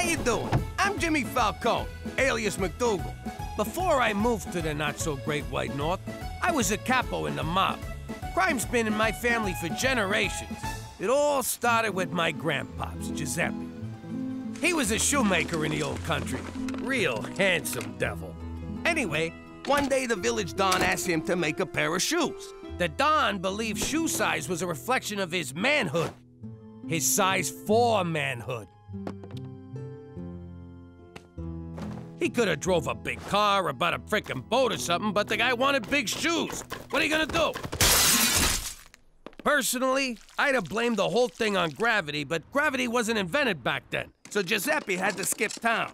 How you doing? I'm Jimmy Falcone, alias McDougal. Before I moved to the not-so-great White North, I was a capo in the mob. Crime's been in my family for generations. It all started with my grandpops, Giuseppe. He was a shoemaker in the old country. Real handsome devil. Anyway, one day the village don asked him to make a pair of shoes. The don believed shoe size was a reflection of his manhood. His size for manhood. He could have drove a big car or bought a frickin' boat or something, but the guy wanted big shoes. What are you gonna do? Personally, I'd have blamed the whole thing on gravity, but gravity wasn't invented back then, so Giuseppe had to skip town.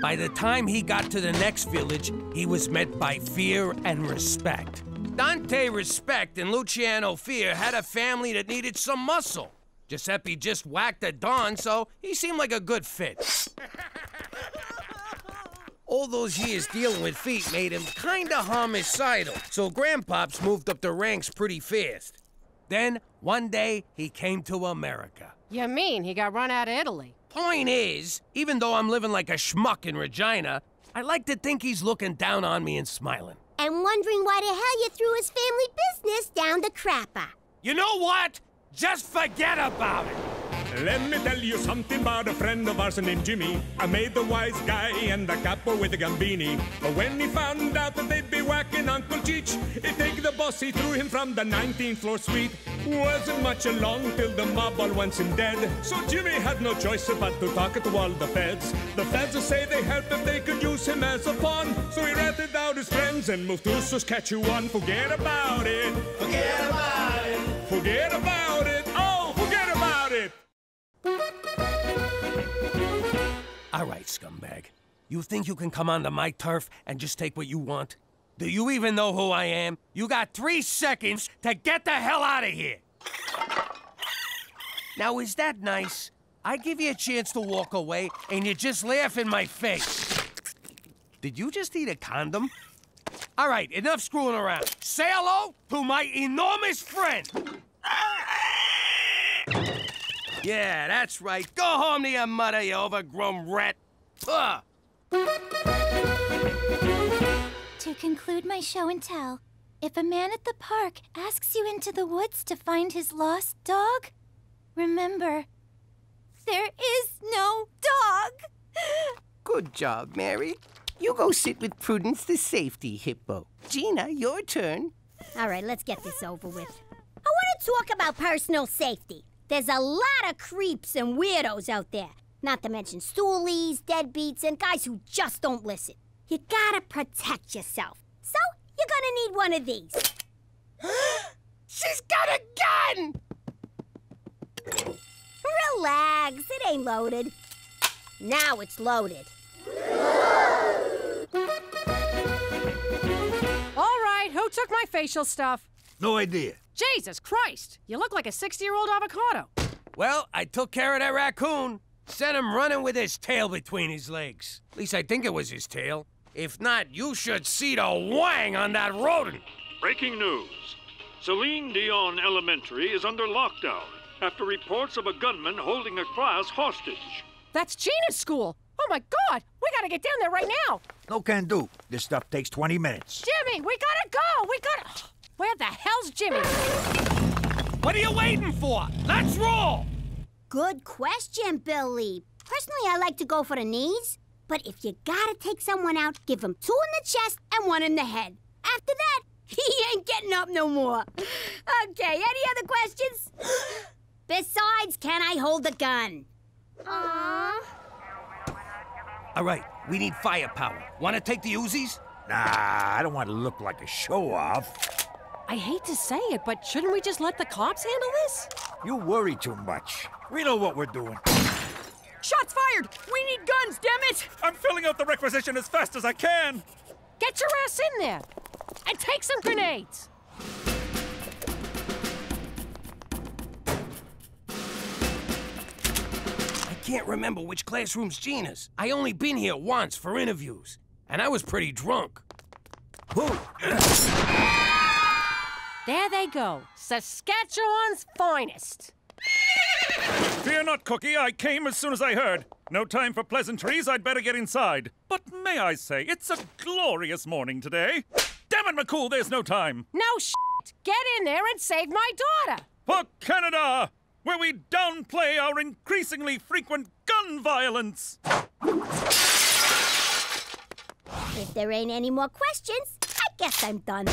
By the time he got to the next village, he was met by fear and respect. Dante Respect and Luciano Fear had a family that needed some muscle. Giuseppe just whacked at Don, so he seemed like a good fit. All those years dealing with feet made him kinda homicidal, so Grandpops moved up the ranks pretty fast. Then, one day, he came to America. You mean he got run out of Italy? Point is, even though I'm living like a schmuck in Regina, I like to think he's looking down on me and smiling. And wondering why the hell you threw his family business down the crapper. You know what? Just forget about it. Let me tell you something about a friend of ours named Jimmy. I made the wise guy and the capo with the gambini. But when he found out that they'd be whacking Uncle Cheech, he take the boss, he threw him from the 19th floor suite. Wasn't much along till the mob all wants him dead. So Jimmy had no choice but to talk to all the feds. The feds say they helped if they could use him as a pawn. So he ratted out his friends and moved to Saskatchewan. Forget about it. Forget about it. Forget about it. It. All right, scumbag. You think you can come onto my turf and just take what you want? Do you even know who I am? You got three seconds to get the hell out of here. Now, is that nice? I give you a chance to walk away, and you just laugh in my face. Did you just eat a condom? All right, enough screwing around. Say hello to my enormous friend. Yeah, that's right. Go home to your mother, you overgrown rat. Ugh. To conclude my show and tell, if a man at the park asks you into the woods to find his lost dog, remember, there is no dog. Good job, Mary. You go sit with Prudence the safety hippo. Gina, your turn. All right, let's get this over with. I want to talk about personal safety. There's a lot of creeps and weirdos out there. Not to mention stoolies, deadbeats, and guys who just don't listen. You gotta protect yourself. So, you're gonna need one of these. She's got a gun! Relax, it ain't loaded. Now it's loaded. All right, who took my facial stuff? No idea. Jesus Christ! You look like a 60 year old avocado. Well, I took care of that raccoon. Sent him running with his tail between his legs. At least I think it was his tail. If not, you should see the wang on that rodent. Breaking news. Celine Dion Elementary is under lockdown after reports of a gunman holding a class hostage. That's Gina's school. Oh my God! We gotta get down there right now. No can do. This stuff takes 20 minutes. Jimmy, we gotta go. We gotta. Where the hell's Jimmy? What are you waiting for? Let's roll! Good question, Billy. Personally, I like to go for the knees. But if you gotta take someone out, give him two in the chest and one in the head. After that, he ain't getting up no more. Okay, any other questions? Besides, can I hold the gun? Aww. All right, we need firepower. Want to take the Uzis? Nah, I don't want to look like a show off. I hate to say it, but shouldn't we just let the cops handle this? You worry too much. We know what we're doing. Shots fired! We need guns, damn it! I'm filling out the requisition as fast as I can. Get your ass in there! And take some grenades! I can't remember which classroom's Gina's. I only been here once for interviews, and I was pretty drunk. Whoa! There they go. Saskatchewan's finest. Fear not, Cookie. I came as soon as I heard. No time for pleasantries. I'd better get inside. But may I say, it's a glorious morning today. Damn it, McCool, there's no time. No shit! Get in there and save my daughter! For Canada, where we downplay our increasingly frequent gun violence. If there ain't any more questions, I guess I'm done.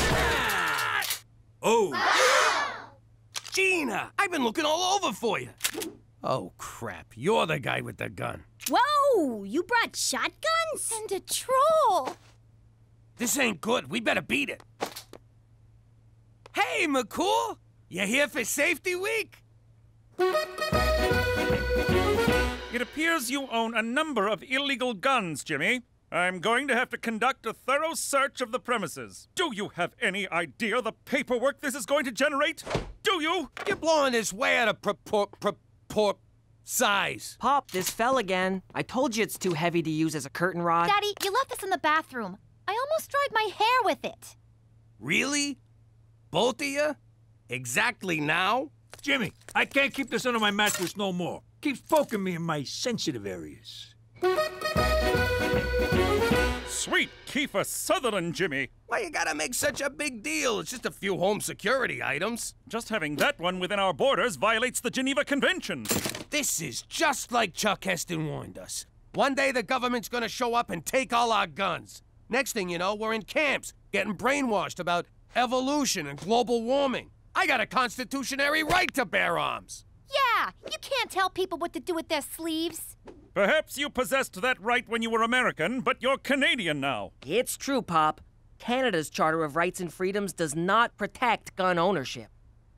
Oh, Gina, I've been looking all over for you. Oh, crap. You're the guy with the gun. Whoa! You brought shotguns? And a troll! This ain't good. We better beat it. Hey, McCool! You here for Safety Week? It appears you own a number of illegal guns, Jimmy. I'm going to have to conduct a thorough search of the premises. Do you have any idea the paperwork this is going to generate? Do you? You're blowing this way out of propor... propor... size. Pop, this fell again. I told you it's too heavy to use as a curtain rod. Daddy, you left this in the bathroom. I almost dried my hair with it. Really? Both of you? Exactly now? Jimmy, I can't keep this under my mattress no more. Keeps poking me in my sensitive areas. Sweet Kiefer Sutherland, Jimmy. Why you gotta make such a big deal? It's just a few home security items. Just having that one within our borders violates the Geneva Convention. This is just like Chuck Heston warned us. One day the government's gonna show up and take all our guns. Next thing you know, we're in camps, getting brainwashed about evolution and global warming. I got a constitutionary right to bear arms. Yeah, you can't tell people what to do with their sleeves. Perhaps you possessed that right when you were American, but you're Canadian now. It's true, Pop. Canada's Charter of Rights and Freedoms does not protect gun ownership.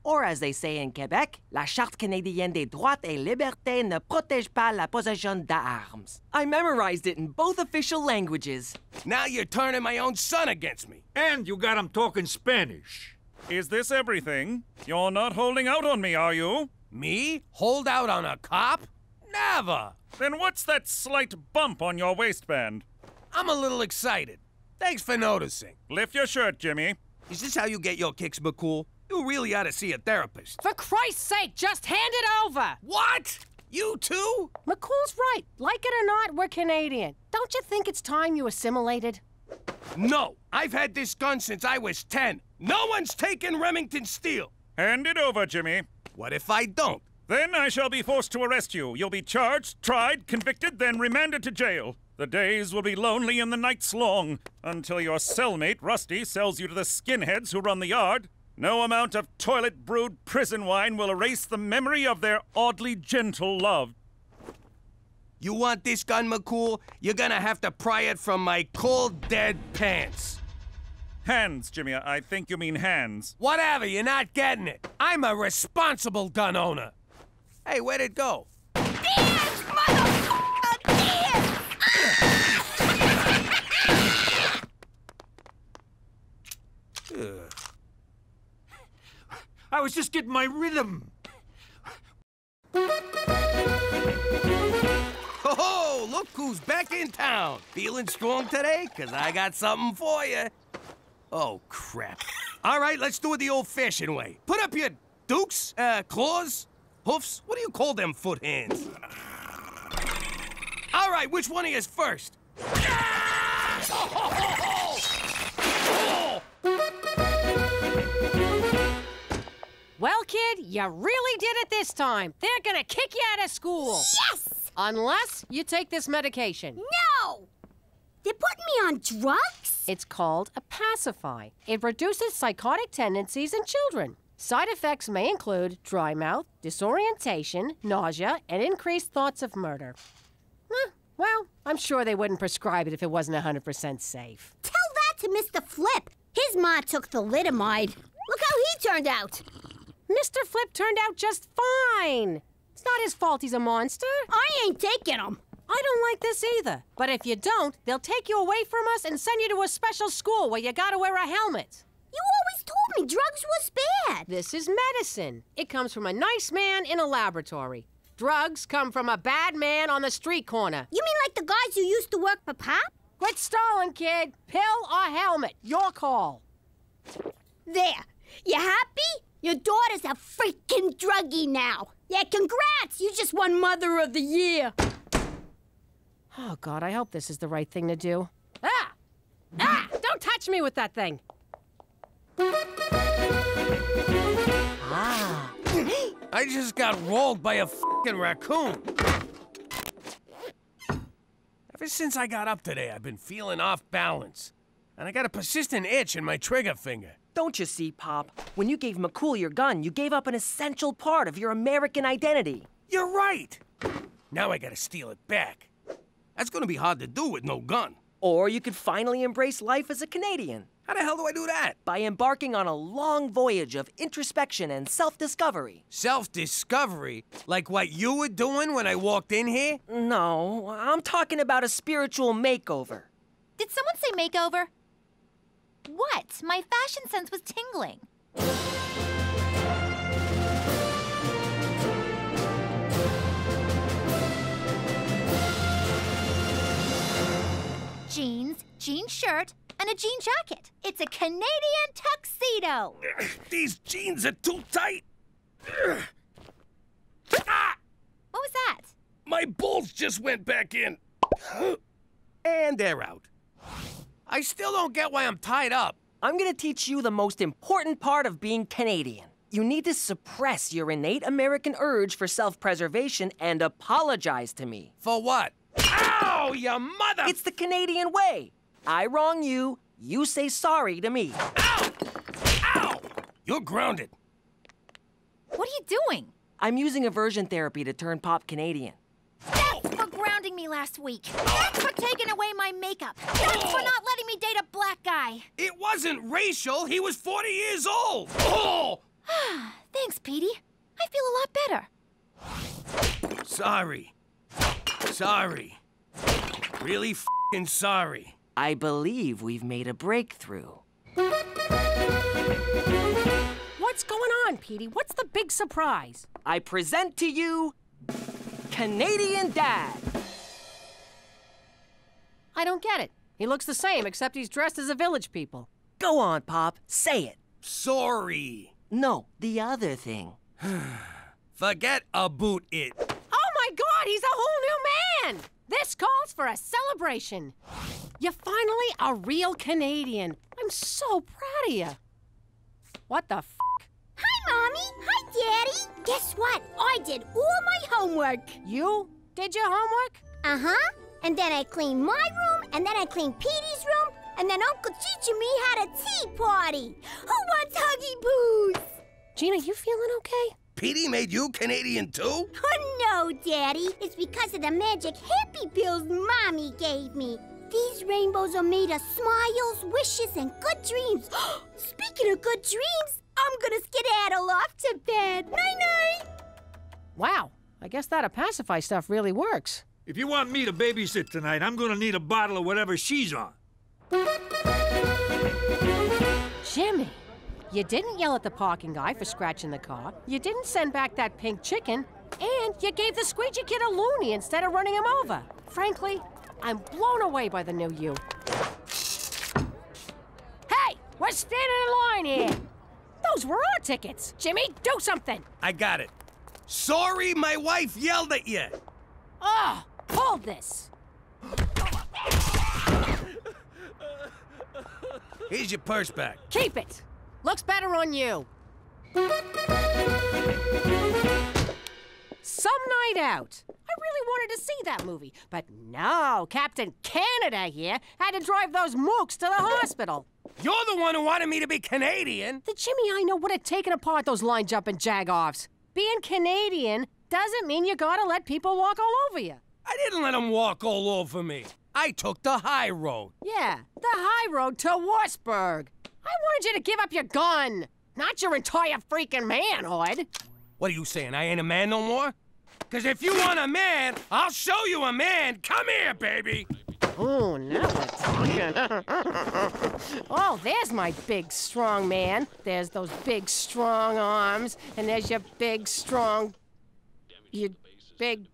Or as they say in Quebec, la Charte canadienne des droits et libertés ne protège pas la possession d'armes. I memorized it in both official languages. Now you're turning my own son against me. And you got him talking Spanish. Is this everything? You're not holding out on me, are you? Me? Hold out on a cop? Never! Then what's that slight bump on your waistband? I'm a little excited. Thanks for noticing. Lift your shirt, Jimmy. Is this how you get your kicks, McCool? You really ought to see a therapist. For Christ's sake, just hand it over! What? You too? McCool's right. Like it or not, we're Canadian. Don't you think it's time you assimilated? No. I've had this gun since I was 10. No one's taken Remington Steele. Hand it over, Jimmy. What if I don't? Then I shall be forced to arrest you. You'll be charged, tried, convicted, then remanded to jail. The days will be lonely and the nights long until your cellmate, Rusty, sells you to the skinheads who run the yard. No amount of toilet brewed prison wine will erase the memory of their oddly gentle love. You want this gun, McCool? You're gonna have to pry it from my cold, dead pants. Hands, Jimmy. I think you mean hands. Whatever, you're not getting it. I'm a responsible gun owner. Hey, where'd it go? Dance, motherfucker! Dance! I was just getting my rhythm. Oh, ho! look who's back in town. Feeling strong today? Cause I got something for you. Oh, crap. All right, let's do it the old-fashioned way. Put up your dukes, uh, claws, hoofs. What do you call them foot hands? All right, which one of you is first? Well, kid, you really did it this time. They're gonna kick you out of school. Yes! Unless you take this medication. No! They're putting me on drugs? It's called a pacify. It reduces psychotic tendencies in children. Side effects may include dry mouth, disorientation, nausea, and increased thoughts of murder. Eh, well, I'm sure they wouldn't prescribe it if it wasn't 100% safe. Tell that to Mr. Flip. His ma took thalidomide. Look how he turned out. Mr. Flip turned out just fine. It's not his fault he's a monster. I ain't taking him. I don't like this either. But if you don't, they'll take you away from us and send you to a special school where you gotta wear a helmet. You always told me drugs was bad. This is medicine. It comes from a nice man in a laboratory. Drugs come from a bad man on the street corner. You mean like the guys who used to work for Pop? Quit stalling, kid. Pill or helmet. Your call. There. You happy? Your daughter's a freaking druggie now. Yeah, congrats! You just won Mother of the Year. Oh, God, I hope this is the right thing to do. Ah! Ah! Don't touch me with that thing! Ah. I just got rolled by a fucking raccoon. Ever since I got up today, I've been feeling off balance. And I got a persistent itch in my trigger finger. Don't you see, Pop? When you gave McCool your gun, you gave up an essential part of your American identity. You're right. Now I gotta steal it back. That's gonna be hard to do with no gun. Or you could finally embrace life as a Canadian. How the hell do I do that? By embarking on a long voyage of introspection and self discovery. Self discovery? Like what you were doing when I walked in here? No, I'm talking about a spiritual makeover. Did someone say makeover? What? My fashion sense was tingling. Jeans, jean shirt, and a jean jacket. It's a Canadian tuxedo. These jeans are too tight. What was that? My balls just went back in. and they're out. I still don't get why I'm tied up. I'm gonna teach you the most important part of being Canadian. You need to suppress your innate American urge for self preservation and apologize to me. For what? Ow, you mother! It's the Canadian way. I wrong you, you say sorry to me. Ow! Ow! You're grounded. What are you doing? I'm using aversion therapy to turn Pop Canadian. That's for grounding me last week. That's for taking away my makeup. That's for not letting me date a black guy. It wasn't racial. He was 40 years old. Oh! Thanks, Petey. I feel a lot better. Sorry. Sorry. Really fing sorry. I believe we've made a breakthrough. What's going on, Petey? What's the big surprise? I present to you Canadian Dad. I don't get it. He looks the same, except he's dressed as a village people. Go on, Pop, say it. Sorry. No, the other thing. Forget about it. Oh my God, he's a whole new man! This calls for a celebration. You're finally a real Canadian. I'm so proud of you. What the f? Hi, Mommy. Hi, Daddy. Guess what? I did all my homework. You did your homework? Uh huh. And then I cleaned my room, and then I cleaned Petey's room, and then Uncle and me had a tea party. Who wants Huggy Boos? Gina, you feeling okay? Petey made you Canadian too? Oh, no, Daddy. It's because of the magic happy pills Mommy gave me. These rainbows are made of smiles, wishes, and good dreams. Speaking of good dreams, I'm gonna skedaddle off to bed. Night night. Wow, I guess that pacify stuff really works. If you want me to babysit tonight, I'm gonna need a bottle of whatever she's on. Jimmy, you didn't yell at the parking guy for scratching the car. You didn't send back that pink chicken. And you gave the squeegee kid a loony instead of running him over. Frankly, I'm blown away by the new you. Hey, we're standing in line here. Those were our tickets. Jimmy, do something. I got it. Sorry my wife yelled at you. Oh, ah, hold this. Here's your purse back. Keep it. Looks better on you. Some night out. I really wanted to see that movie, but no, Captain Canada here had to drive those mooks to the hospital. You're the one who wanted me to be Canadian. The Jimmy I know would have taken apart those line jumping jagoffs. Being Canadian doesn't mean you gotta let people walk all over you. I didn't let them walk all over me. I took the high road. Yeah, the high road to Wartburg. I wanted you to give up your gun, not your entire freaking manhood. What are you saying? I ain't a man no more? Because if you want a man, I'll show you a man. Come here, baby. Oh, now we're talking. oh, there's my big, strong man. There's those big, strong arms. And there's your big, strong. Your big,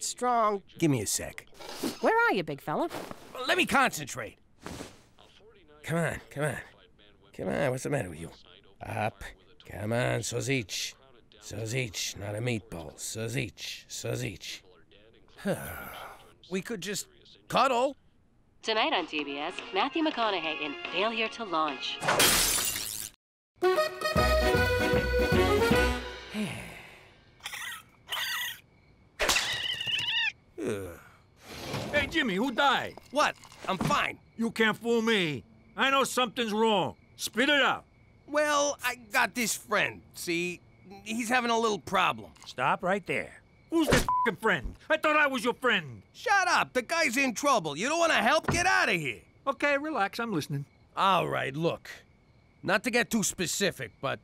strong. Give me a sec. Where are you, big fella? Let me concentrate. Come on, come on. Come on, what's the matter with you? Up. Come on, Sozich. Sazich, not a meatball. Sazich, Sazich. we could just cuddle. Tonight on TBS, Matthew McConaughey in Failure to Launch. Hey, Jimmy, who died? What? I'm fine. You can't fool me. I know something's wrong. Spit it out. Well, I got this friend. See, he's having a little problem. Stop right there. Who's fing friend? I thought I was your friend. Shut up. The guy's in trouble. You don't want to help? Get out of here. Okay, relax. I'm listening. All right, look. Not to get too specific, but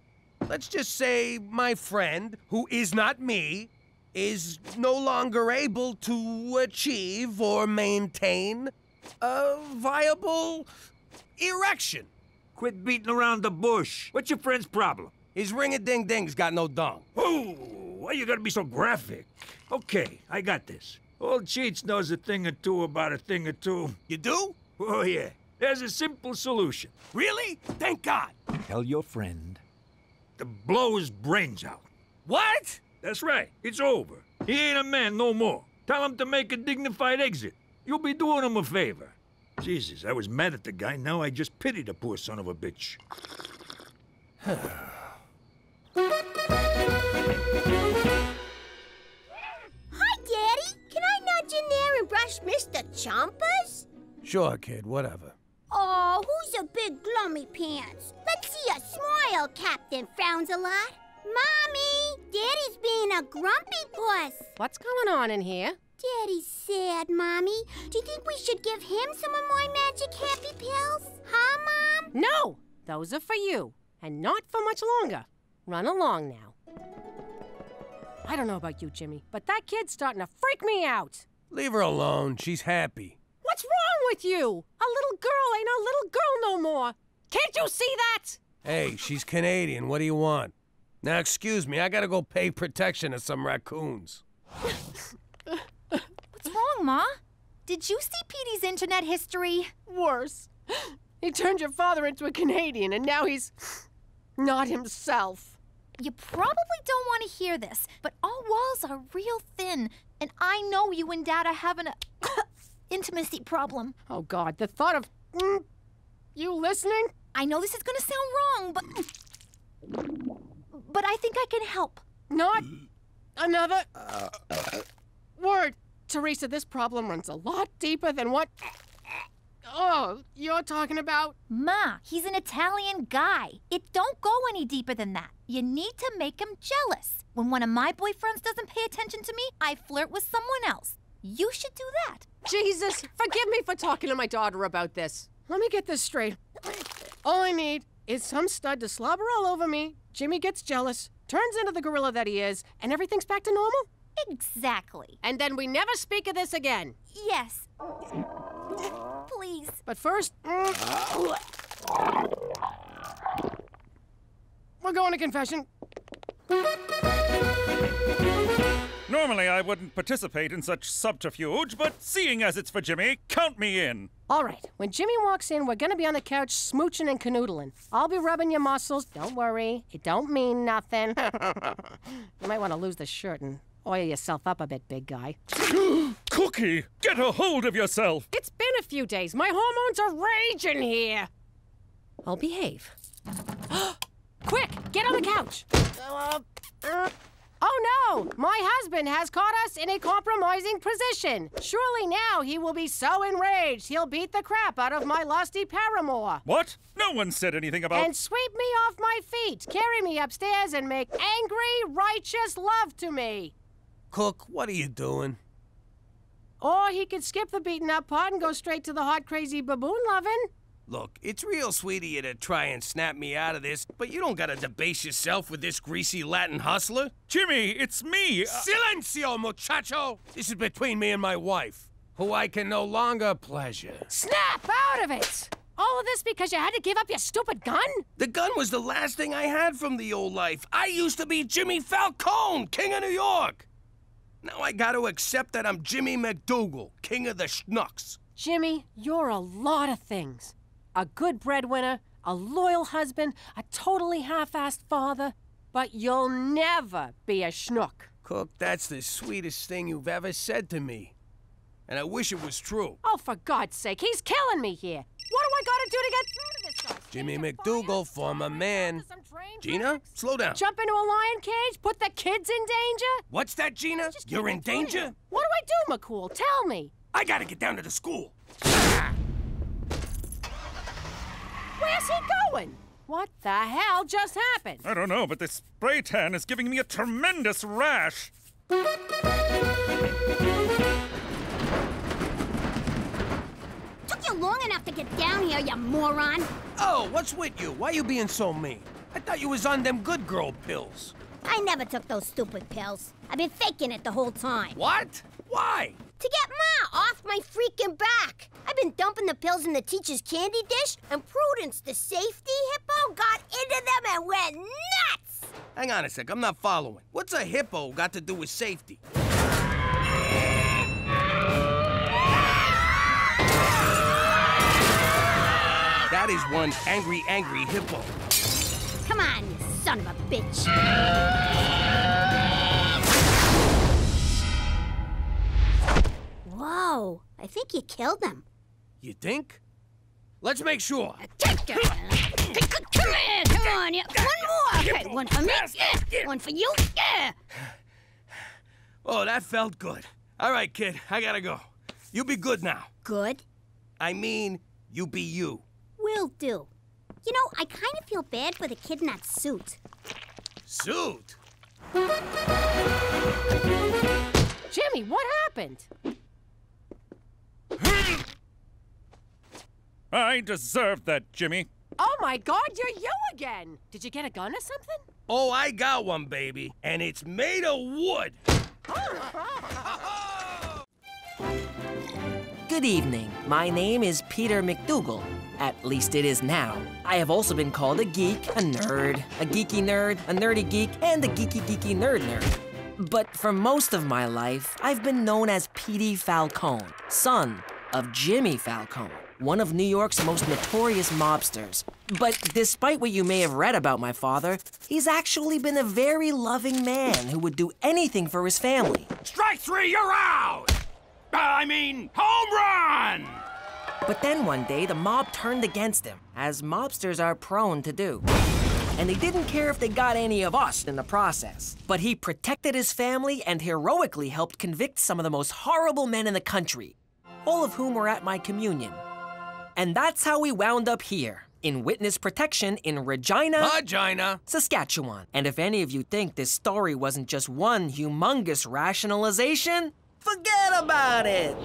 let's just say my friend, who is not me, is no longer able to achieve or maintain a viable erection. Quit beating around the bush. What's your friend's problem? His ring-a-ding-ding's got no dong. Oh, why you gotta be so graphic? Okay, I got this. Old Cheech knows a thing or two about a thing or two. You do? Oh, yeah. There's a simple solution. Really? Thank God. Tell your friend to blow his brains out. What? That's right. It's over. He ain't a man no more. Tell him to make a dignified exit. You'll be doing him a favor. Jesus, I was mad at the guy. Now I just pity the poor son of a bitch. Hi, Daddy. Can I nudge in there and brush Mr. Chompers? Sure, kid, whatever. Oh, who's a big glummy pants? Let's see a smile, Captain Frowns a lot. Mommy, Daddy's being a grumpy puss. What's going on in here? Daddy's sad, Mommy. Do you think we should give him some of my magic happy pills? Huh, Mom? No! Those are for you, and not for much longer. Run along now. I don't know about you, Jimmy, but that kid's starting to freak me out. Leave her alone. She's happy. What's wrong with you? A little girl ain't a little girl no more. Can't you see that? Hey, she's Canadian. What do you want? Now, excuse me, I gotta go pay protection to some raccoons. What's wrong, Ma? Did you see Petey's internet history? Worse. He turned your father into a Canadian, and now he's not himself. You probably don't want to hear this, but our walls are real thin, and I know you and Dad are having a intimacy problem. Oh, God, the thought of. Mm, you listening? I know this is gonna sound wrong, but. But I think I can help. Not another word. Teresa, this problem runs a lot deeper than what. Eh, eh, oh, you're talking about? Ma, he's an Italian guy. It don't go any deeper than that. You need to make him jealous. When one of my boyfriends doesn't pay attention to me, I flirt with someone else. You should do that. Jesus, forgive me for talking to my daughter about this. Let me get this straight. All I need is some stud to slobber all over me. Jimmy gets jealous, turns into the gorilla that he is, and everything's back to normal? Exactly. And then we never speak of this again. Yes. Please. But first, we're going to confession. Normally, I wouldn't participate in such subterfuge, but seeing as it's for Jimmy, count me in. All right, when Jimmy walks in, we're gonna be on the couch smooching and canoodling. I'll be rubbing your muscles. Don't worry, it don't mean nothing. you might want to lose the shirt and oil yourself up a bit, big guy. Cookie, get a hold of yourself. It's been a few days. My hormones are raging here. I'll behave. Quick, get on the couch. Oh no! My husband has caught us in a compromising position. Surely now he will be so enraged he'll beat the crap out of my lusty paramour. What? No one said anything about. And sweep me off my feet, carry me upstairs, and make angry, righteous love to me. Cook, what are you doing? Or he could skip the beaten up part and go straight to the hot, crazy baboon loving. Look, it's real sweet of you to try and snap me out of this, but you don't gotta debase yourself with this greasy Latin hustler. Jimmy, it's me. Uh, Silencio, muchacho! This is between me and my wife, who I can no longer pleasure. Snap out of it! All of this because you had to give up your stupid gun? The gun was the last thing I had from the old life. I used to be Jimmy Falcone, King of New York. Now I gotta accept that I'm Jimmy McDougal, King of the Schnooks. Jimmy, you're a lot of things. A good breadwinner, a loyal husband, a totally half assed father. But you'll never be a schnook. Cook, that's the sweetest thing you've ever said to me. And I wish it was true. Oh, for God's sake, he's killing me here. What do I gotta do to get through to? Jimmy Change a McDougal, former man. Gina, slow down. Jump into a lion cage? Put the kids in danger? What's that, Gina? You're in can't get through danger? here. What do I do, McCool? Tell me. I gotta get down to the school. Where's he going? What the hell just happened? I don't know, but this spray tan is giving me a tremendous rash. Took you long enough to get down here, you moron. Oh, what's with you? Why you being so mean? I thought you was on them good girl pills. I never took those stupid pills. I've been faking it the whole time. What? Why? To get Ma off my freaking back. I've been dumping the pills in the teacher's candy dish, and Prudence, the safety hippo, got into them and went nuts! Hang on a sec, I'm not following. What's a hippo got to do with safety? That is one angry, angry hippo. Come on, you son of a bitch. Whoa, I think you killed them. You think? Let's make sure. Come here, come on, yeah. One more. Okay, one for me, yeah. One for you, yeah. Oh, that felt good. All right, kid, I gotta go. You be good now. Good. I mean, you be you. Will do. You know, I kind of feel bad for the kid in that suit. Suit? Jimmy, what happened? Hmm. I deserved that, Jimmy. Oh my God, you're you again. Did you get a gun or something? Oh, I got one, baby, and it's made of wood. Good evening. My name is Peter McDougal. At least it is now. I have also been called a geek, a nerd, a geeky nerd, a nerdy geek, and a geeky geeky nerd nerd. But for most of my life, I've been known as Petey Falcone, son of Jimmy Falcone, one of New York's most notorious mobsters. But despite what you may have read about my father, he's actually been a very loving man who would do anything for his family. Strike three, you're out! Uh, I mean, home run! But then one day, the mob turned against him, as mobsters are prone to do. And they didn't care if they got any of us in the process. But he protected his family and heroically helped convict some of the most horrible men in the country, all of whom were at my communion. And that's how we wound up here, in witness protection in Regina, Vagina. Saskatchewan. And if any of you think this story wasn't just one humongous rationalization, forget about it!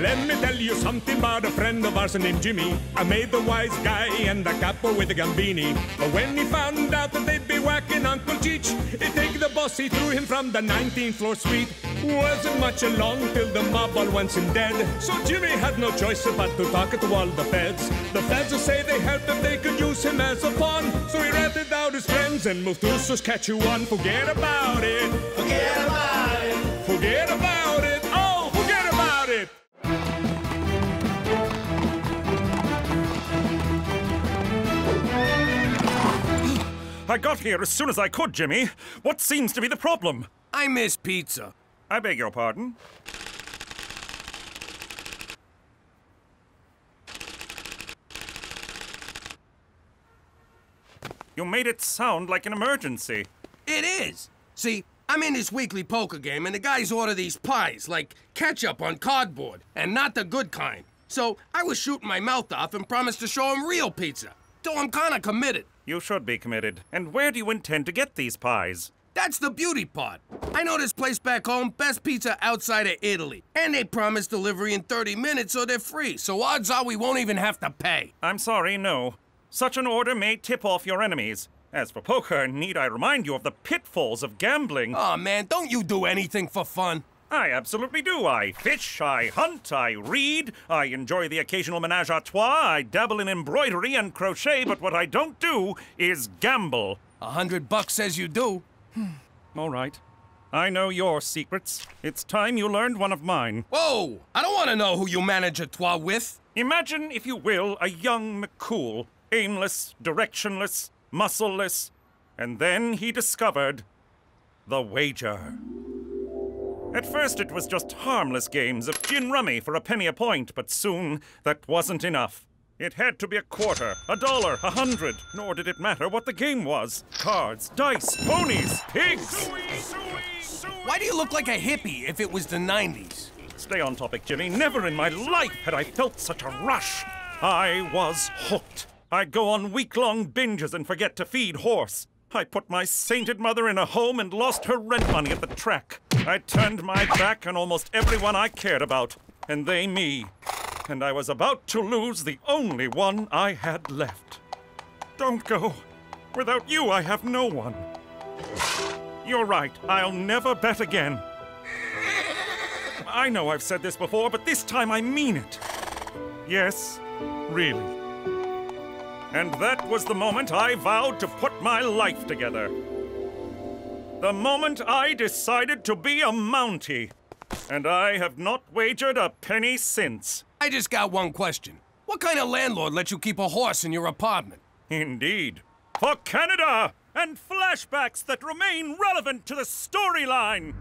Let me tell you something about a friend of ours named Jimmy. I made the wise guy and the capo with the gambini. But when he found out that they'd be whacking Uncle Cheech, he take the boss, he threw him from the 19th floor suite. Wasn't much along till the mob all went him dead. So Jimmy had no choice but to talk to all the feds. The feds will say they helped if they could use him as a pawn. So he ratted out his friends and moved to Saskatchewan. Forget about it. Forget about it. Forget about it. I got here as soon as I could, Jimmy. What seems to be the problem? I miss pizza. I beg your pardon. You made it sound like an emergency. It is. See, I'm in this weekly poker game, and the guys order these pies, like ketchup on cardboard, and not the good kind. So I was shooting my mouth off and promised to show them real pizza. So I'm kinda committed. You should be committed. And where do you intend to get these pies? That's the beauty part. I know this place back home, best pizza outside of Italy. And they promise delivery in 30 minutes so they're free. So odds are we won't even have to pay. I'm sorry, no. Such an order may tip off your enemies. As for poker, need I remind you of the pitfalls of gambling? Oh man, don't you do anything for fun? I absolutely do. I fish, I hunt, I read, I enjoy the occasional menage a trois, I dabble in embroidery and crochet, but what I don't do is gamble. A hundred bucks says you do. Hmm. All right. I know your secrets. It's time you learned one of mine. Whoa! I don't want to know who you manage a trois with. Imagine, if you will, a young McCool. Aimless, directionless, muscleless. And then he discovered the wager. At first, it was just harmless games of gin rummy for a penny a point, but soon that wasn't enough. It had to be a quarter, a dollar, a hundred, nor did it matter what the game was cards, dice, ponies, pigs. Why do you look like a hippie if it was the 90s? Stay on topic, Jimmy. Never in my life had I felt such a rush. I was hooked. I'd go on week long binges and forget to feed horse. I put my sainted mother in a home and lost her rent money at the track. I turned my back on almost everyone I cared about, and they me. And I was about to lose the only one I had left. Don't go. Without you, I have no one. You're right. I'll never bet again. I know I've said this before, but this time I mean it. Yes, really. And that was the moment I vowed to put my life together. The moment I decided to be a Mountie. And I have not wagered a penny since. I just got one question. What kind of landlord lets you keep a horse in your apartment? Indeed. For Canada! And flashbacks that remain relevant to the storyline!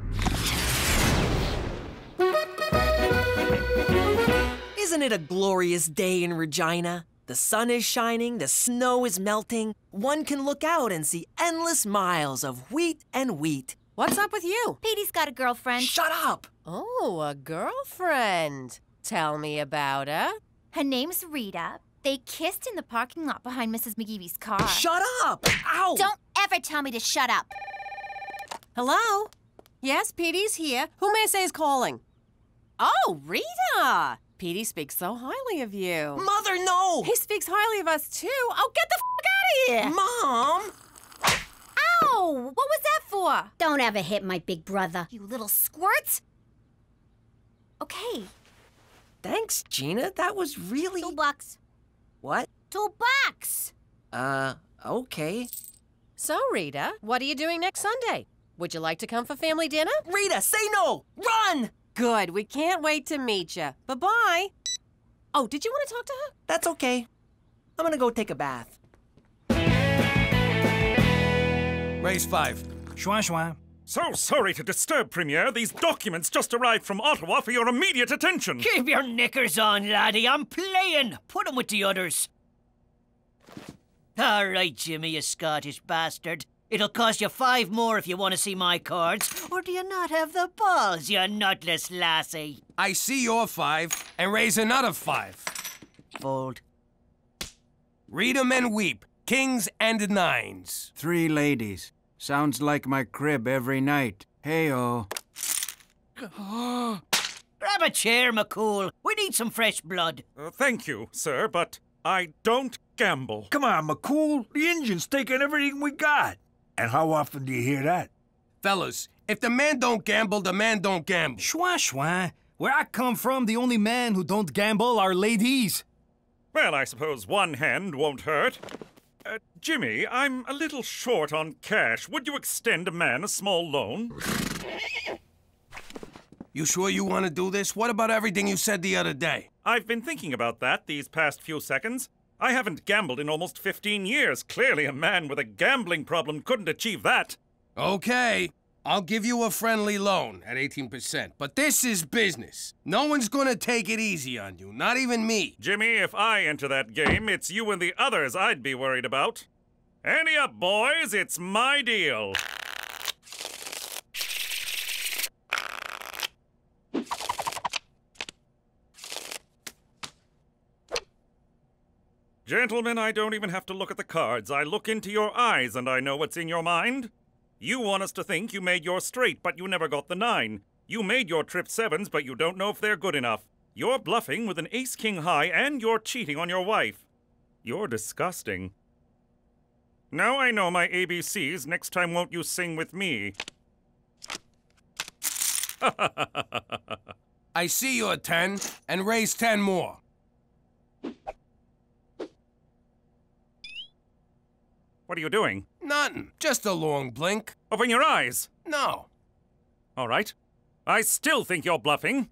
Isn't it a glorious day in Regina? The sun is shining, the snow is melting. One can look out and see endless miles of wheat and wheat. What's up with you? Petey's got a girlfriend. Shut up! Oh, a girlfriend. Tell me about her. Her name's Rita. They kissed in the parking lot behind Mrs. McGeevy's car. Shut up! Ow! Don't ever tell me to shut up. Hello? Yes, Petey's here. Who may I say is calling? Oh, Rita! Petey speaks so highly of you. Mother, no! He speaks highly of us, too. Oh, get the f out of here! Mom! Ow! What was that for? Don't ever hit my big brother. You little squirt. Okay, Thanks, Gina. That was really. Two bucks. What? Two bucks. Uh, okay. So, Rita, what are you doing next Sunday? Would you like to come for family dinner? Rita, say no! Run! Good. We can't wait to meet you. Bye bye. Oh, did you want to talk to her? That's okay. I'm gonna go take a bath. Raise five. Schwan schwan. So sorry to disturb, Premier. These documents just arrived from Ottawa for your immediate attention. Keep your knickers on, laddie. I'm playing. Put 'em with the others. All right, Jimmy, you Scottish bastard. It'll cost you five more if you want to see my cards. Or do you not have the balls, you nutless lassie? I see your five and raise another five. Fold. Read 'em and weep. Kings and nines. Three ladies. Sounds like my crib every night. Hey-oh. Grab a chair, McCool. We need some fresh blood. Uh, thank you, sir, but I don't gamble. Come on, McCool. The engine's taking everything we got. And how often do you hear that? Fellas, if the man don't gamble, the man don't gamble. Schwa schwa. Where I come from, the only men who don't gamble are ladies. Well, I suppose one hand won't hurt. Uh, Jimmy, I'm a little short on cash. Would you extend a man a small loan? You sure you want to do this? What about everything you said the other day? I've been thinking about that these past few seconds. I haven't gambled in almost 15 years. Clearly, a man with a gambling problem couldn't achieve that. Okay, I'll give you a friendly loan at 18%, but this is business. No one's gonna take it easy on you, not even me. Jimmy, if I enter that game, it's you and the others I'd be worried about. Ante up, boys. It's my deal. Gentlemen, I don't even have to look at the cards. I look into your eyes and I know what's in your mind. You want us to think you made your straight, but you never got the nine. You made your trip sevens, but you don't know if they're good enough. You're bluffing with an ace king high and you're cheating on your wife. You're disgusting. Now I know my ABCs. Next time, won't you sing with me? I see your 10 and raise 10 more. What are you doing? Nothing, just a long blink. Open your eyes. No. All right. I still think you're bluffing.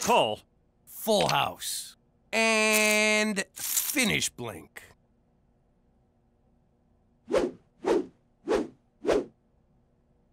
Call. Full house. And finish blink.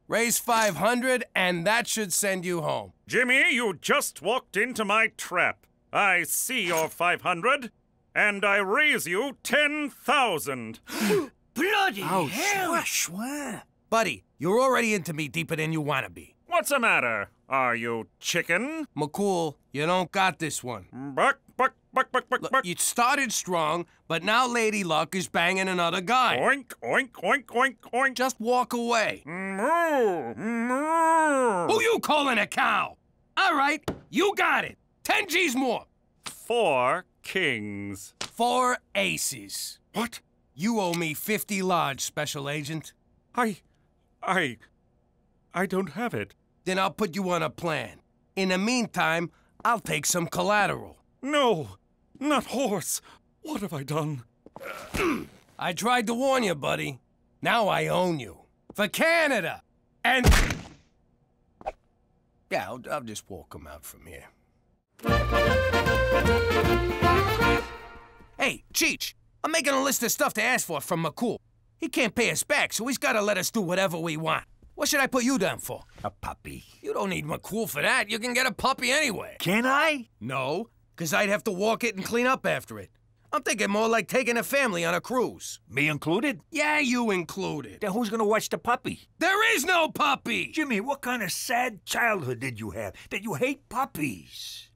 Raise 500, and that should send you home. Jimmy, you just walked into my trap. I see your 500, and I raise you 10,000. Bloody Ouch. hell! Buddy, you're already into me deeper than you want to be. What's the matter? Are you chicken? McCool, you don't got this one. Buck, buck, buck, buck, buck, Look, buck. you started strong, but now Lady Luck is banging another guy. Oink, oink, oink, oink, oink. Just walk away. Moo, moo. Who you calling a cow? All right, you got it. 10 G's more. Four kings. Four aces. What? You owe me 50 large, Special Agent. I. I. I don't have it. Then I'll put you on a plan. In the meantime, I'll take some collateral. No, not horse. What have I done? I tried to warn you, buddy. Now I own you. For Canada! And. Yeah, I'll, I'll just walk him out from here. Hey, Cheech, I'm making a list of stuff to ask for from McCool. He can't pay us back, so he's gotta let us do whatever we want. What should I put you down for? A puppy. You don't need McCool for that. You can get a puppy anyway. Can I? No, because I'd have to walk it and clean up after it. I'm thinking more like taking a family on a cruise. Me included? Yeah, you included. Then who's gonna watch the puppy? There is no puppy! Jimmy, what kind of sad childhood did you have that you hate puppies?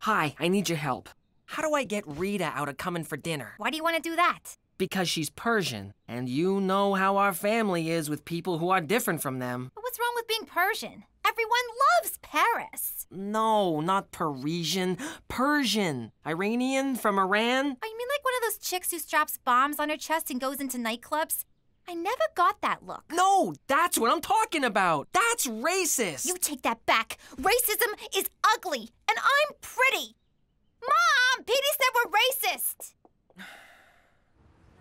Hi, I need your help. How do I get Rita out of coming for dinner? Why do you want to do that? Because she's Persian, and you know how our family is with people who are different from them. But what's wrong with being Persian? Everyone loves Paris. No, not Parisian. Persian. Iranian from Iran. Oh, you mean like one of those chicks who straps bombs on her chest and goes into nightclubs? I never got that look. No, that's what I'm talking about. That's racist. You take that back. Racism is ugly, and I'm pretty. Mom, Petey said we're racist.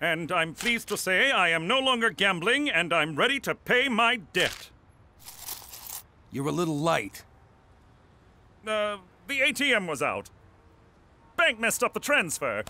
And I'm pleased to say I am no longer gambling and I'm ready to pay my debt. You're a little light. Uh, the ATM was out. Bank messed up the transfer.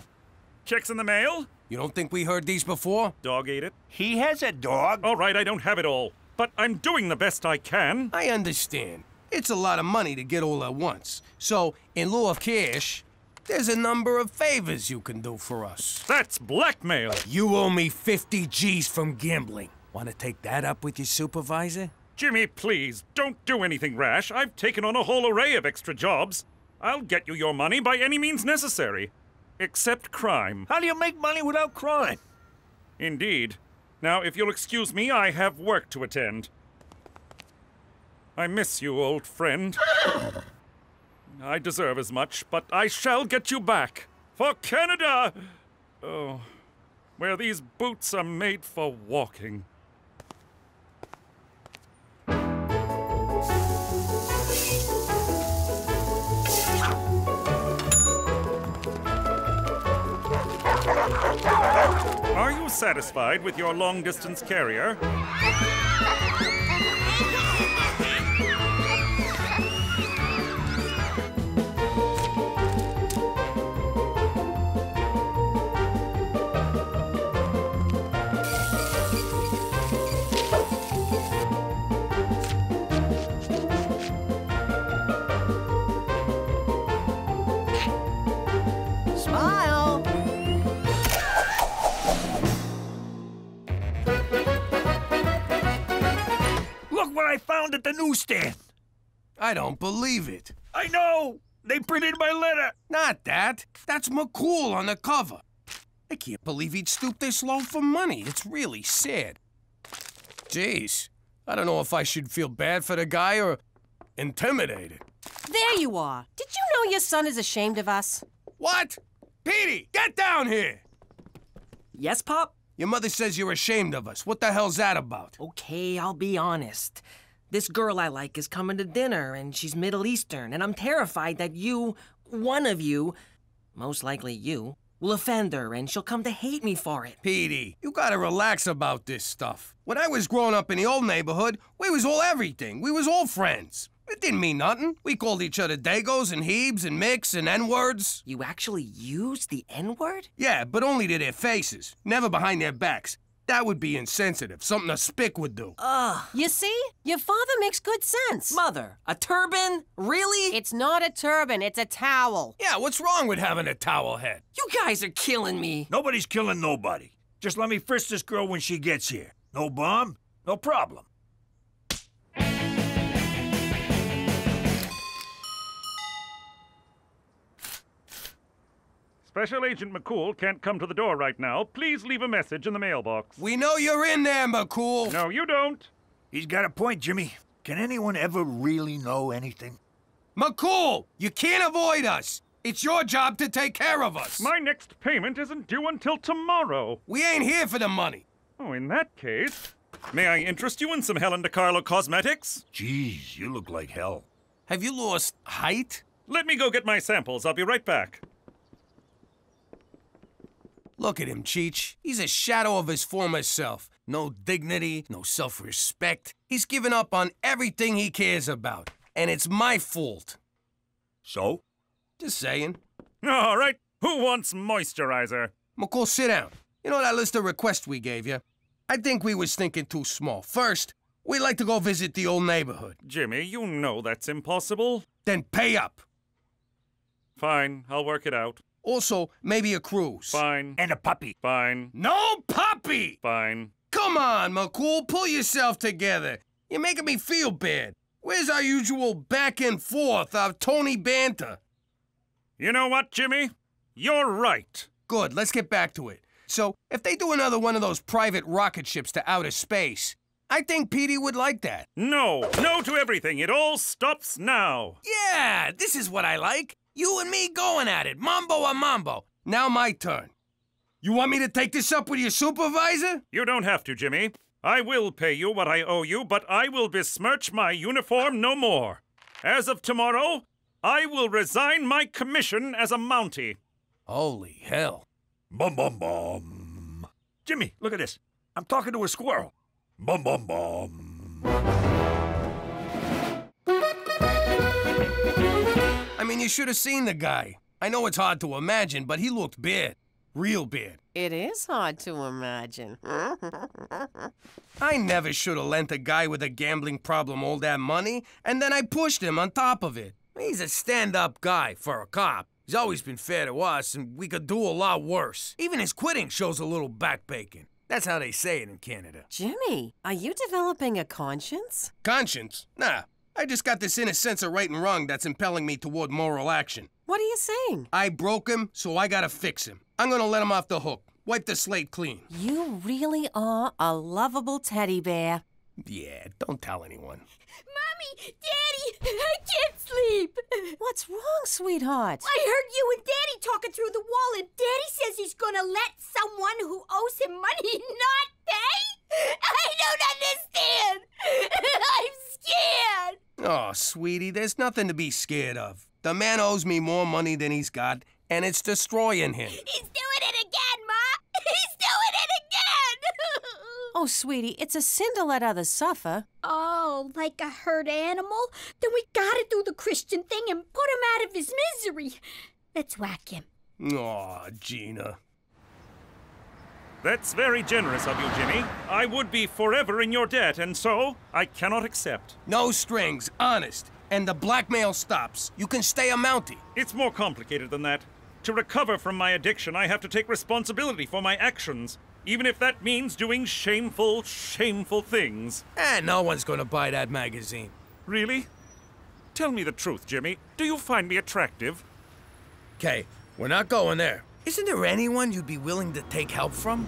Checks in the mail? You don't think we heard these before? Dog ate it. He has a dog. All right, I don't have it all. But I'm doing the best I can. I understand. It's a lot of money to get all at once. So, in lieu of cash, there's a number of favors you can do for us. That's blackmail. You owe me 50 G's from gambling. Want to take that up with your supervisor? Jimmy, please, don't do anything rash. I've taken on a whole array of extra jobs. I'll get you your money by any means necessary. Except crime. How do you make money without crime? Indeed. Now, if you'll excuse me, I have work to attend. I miss you, old friend. I deserve as much, but I shall get you back. For Canada! Oh, where these boots are made for walking. Are you satisfied with your long distance carrier? What I found at the newsstand. I don't believe it. I know. They printed my letter. Not that. That's McCool on the cover. I can't believe he'd stoop this low for money. It's really sad. Jeez. I don't know if I should feel bad for the guy or intimidated. There you are. Did you know your son is ashamed of us? What? Petey, get down here! Yes, Pop? Your mother says you're ashamed of us. What the hell's that about? Okay, I'll be honest. This girl I like is coming to dinner, and she's Middle Eastern, and I'm terrified that you, one of you, most likely you, will offend her, and she'll come to hate me for it. Petey, you gotta relax about this stuff. When I was growing up in the old neighborhood, we was all everything. We was all friends. It didn't mean nothing. We called each other Dagos and Hebes and Micks and N-words. You actually used the N word? Yeah, but only to their faces, never behind their backs. That would be insensitive, something a spick would do. Ugh. You see? Your father makes good sense. Mother, a turban? Really? It's not a turban, it's a towel. Yeah, what's wrong with having a towel head? You guys are killing me. Nobody's killing nobody. Just let me frisk this girl when she gets here. No bomb, no problem. Special Agent McCool can't come to the door right now. Please leave a message in the mailbox. We know you're in there, McCool. No, you don't. He's got a point, Jimmy. Can anyone ever really know anything? McCool, you can't avoid us. It's your job to take care of us. My next payment isn't due until tomorrow. We ain't here for the money. Oh, in that case, may I interest you in some Helen DeCarlo cosmetics? Jeez, you look like hell. Have you lost height? Let me go get my samples. I'll be right back. Look at him, Cheech. He's a shadow of his former self. No dignity, no self respect. He's given up on everything he cares about. And it's my fault. So? Just saying. All right. Who wants moisturizer? McCool, sit down. You know that list of requests we gave you? I think we was thinking too small. First, we'd like to go visit the old neighborhood. Jimmy, you know that's impossible. Then pay up. Fine, I'll work it out. Also, maybe a cruise. Fine. And a puppy. Fine. No puppy! Fine. Come on, McCool, pull yourself together. You're making me feel bad. Where's our usual back and forth, our Tony banter? You know what, Jimmy? You're right. Good, let's get back to it. So, if they do another one of those private rocket ships to outer space, I think Petey would like that. No, no to everything. It all stops now. Yeah, this is what I like. You and me going at it, mambo a mambo. Now my turn. You want me to take this up with your supervisor? You don't have to, Jimmy. I will pay you what I owe you, but I will besmirch my uniform no more. As of tomorrow, I will resign my commission as a Mountie. Holy hell. Bum bum bum. Jimmy, look at this. I'm talking to a squirrel. Bum bum bum. Mean, you should have seen the guy. I know it's hard to imagine, but he looked bad. Real bad. It is hard to imagine. I never should have lent a guy with a gambling problem all that money, and then I pushed him on top of it. He's a stand up guy for a cop. He's always been fair to us, and we could do a lot worse. Even his quitting shows a little backbacon. That's how they say it in Canada. Jimmy, are you developing a conscience? Conscience? Nah. I just got this inner sense of right and wrong that's impelling me toward moral action. What are you saying? I broke him, so I gotta fix him. I'm gonna let him off the hook. Wipe the slate clean. You really are a lovable teddy bear. Yeah, don't tell anyone. Mommy! Daddy! I can't sleep! What's wrong, sweetheart? I heard you and Daddy talking through the wall, and Daddy says he's gonna let someone who owes him money not pay? I don't understand! I'm scared! Oh, sweetie, there's nothing to be scared of. The man owes me more money than he's got, and it's destroying him. He's doing it again, Ma! He's doing it again! Oh, sweetie, it's a sin to let others suffer. Oh, like a hurt animal? Then we gotta do the Christian thing and put him out of his misery. Let's whack him. Aw, Gina. That's very generous of you, Jimmy. I would be forever in your debt, and so I cannot accept. No strings, honest. And the blackmail stops. You can stay a Mountie. It's more complicated than that. To recover from my addiction, I have to take responsibility for my actions, even if that means doing shameful, shameful things. Eh, no one's gonna buy that magazine. Really? Tell me the truth, Jimmy. Do you find me attractive? Okay, we're not going there. Isn't there anyone you'd be willing to take help from?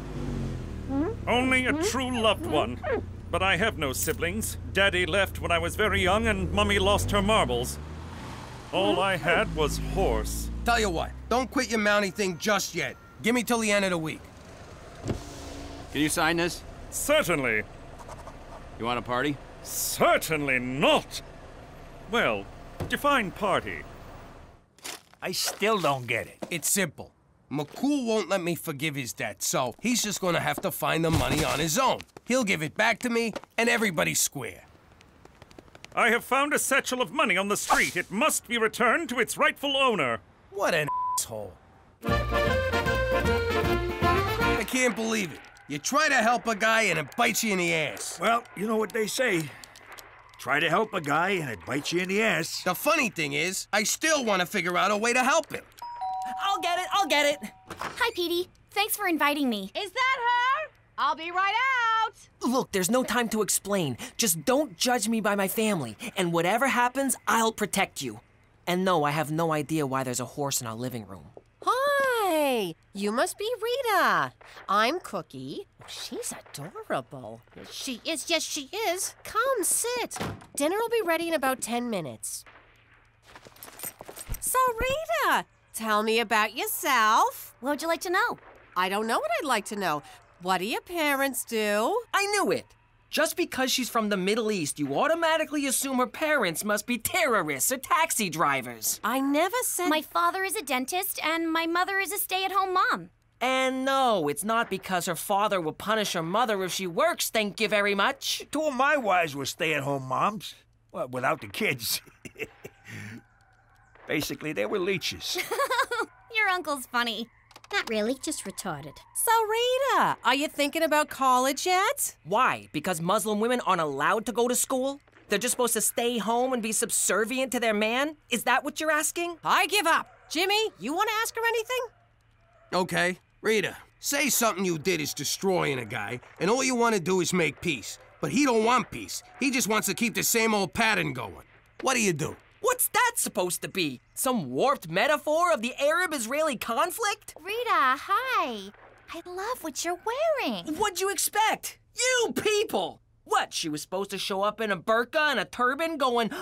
Only a true loved one. But I have no siblings. Daddy left when I was very young, and Mummy lost her marbles. All I had was horse. Tell you what, don't quit your Mountie thing just yet. Give me till the end of the week. Can you sign this? Certainly. You want a party? Certainly not. Well, define party. I still don't get it. It's simple. McCool won't let me forgive his debt, so he's just gonna have to find the money on his own. He'll give it back to me, and everybody's square. I have found a satchel of money on the street. It must be returned to its rightful owner. What an asshole. I can't believe it. You try to help a guy and it bites you in the ass. Well, you know what they say. Try to help a guy and it bites you in the ass. The funny thing is, I still want to figure out a way to help him. I'll get it, I'll get it. Hi, Petey. Thanks for inviting me. Is that her? I'll be right out. Look, there's no time to explain. Just don't judge me by my family. And whatever happens, I'll protect you. And no, I have no idea why there's a horse in our living room. Hi, you must be Rita. I'm Cookie. She's adorable. She is, yes, she is. Come, sit. Dinner will be ready in about 10 minutes. So, Rita, tell me about yourself. What would you like to know? I don't know what I'd like to know. What do your parents do? I knew it. Just because she's from the Middle East, you automatically assume her parents must be terrorists or taxi drivers. I never said. My father is a dentist, and my mother is a stay at home mom. And no, it's not because her father will punish her mother if she works, thank you very much. Two of my wives were stay at home moms. Well, without the kids. Basically, they were leeches. Your uncle's funny. Not really, just retarded. So, Rita, are you thinking about college yet? Why? Because Muslim women aren't allowed to go to school? They're just supposed to stay home and be subservient to their man? Is that what you're asking? I give up. Jimmy, you want to ask her anything? Okay, Rita, say something you did is destroying a guy, and all you want to do is make peace. But he don't want peace. He just wants to keep the same old pattern going. What do you do? What's that supposed to be? Some warped metaphor of the Arab Israeli conflict? Rita, hi. I love what you're wearing. What'd you expect? You people! What, she was supposed to show up in a burqa and a turban going. Petey,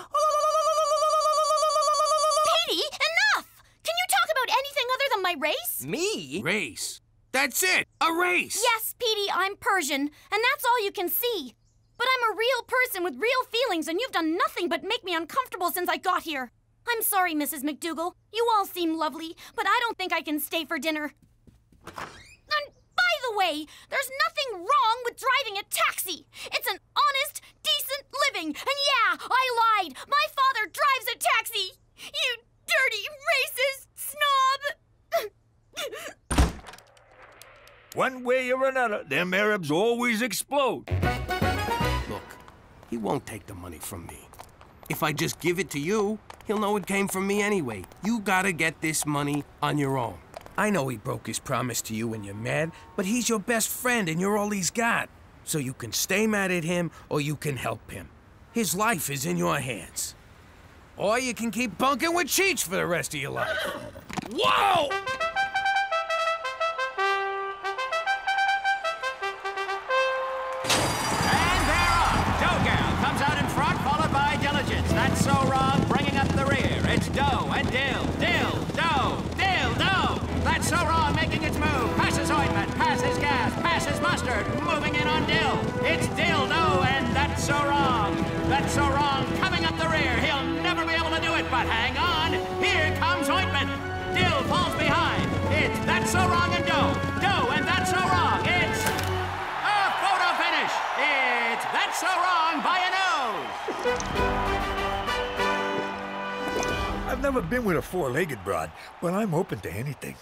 enough! Can you talk about anything other than my race? Me? Race. That's it, a race. Yes, Petey, I'm Persian, and that's all you can see. But I'm a real person with real feelings, and you've done nothing but make me uncomfortable since I got here. I'm sorry, Mrs. McDougal. You all seem lovely, but I don't think I can stay for dinner. And by the way, there's nothing wrong with driving a taxi. It's an honest, decent living. And yeah, I lied. My father drives a taxi. You dirty, racist snob. One way or another, them Arabs always explode. He won't take the money from me. If I just give it to you, he'll know it came from me anyway. You gotta get this money on your own. I know he broke his promise to you and you're mad, but he's your best friend and you're all he's got. So you can stay mad at him or you can help him. His life is in your hands. Or you can keep bunking with Cheech for the rest of your life. Whoa! And Dill. Dill, Dough, Dill, Dough. That's so wrong, making its move. Passes ointment, passes gas, passes mustard. Moving in on Dill. It's Dill, Dough, and that's so wrong. That's so wrong, coming up the rear. He'll never be able to do it, but hang on. Here comes ointment. Dill falls behind. It's that's so wrong and Dough. Dough and that's so wrong. It's a photo finish. It's that's so wrong by a nose. I've never been with a four-legged broad, but I'm open to anything.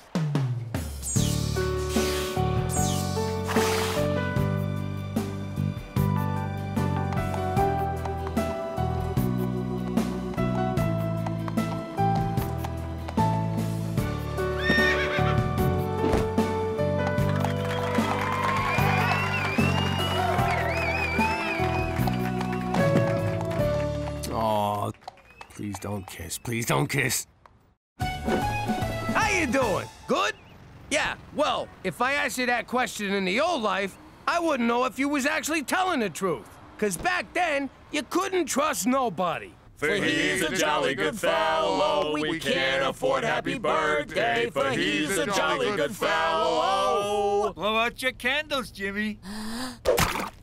Don't kiss. Please don't kiss. How you doing? Good? Yeah, well, if I asked you that question in the old life, I wouldn't know if you was actually telling the truth. Cause back then, you couldn't trust nobody. For he's a jolly good fellow, we can't afford happy birthday, for he's a jolly good fellow. Blow out your candles, Jimmy.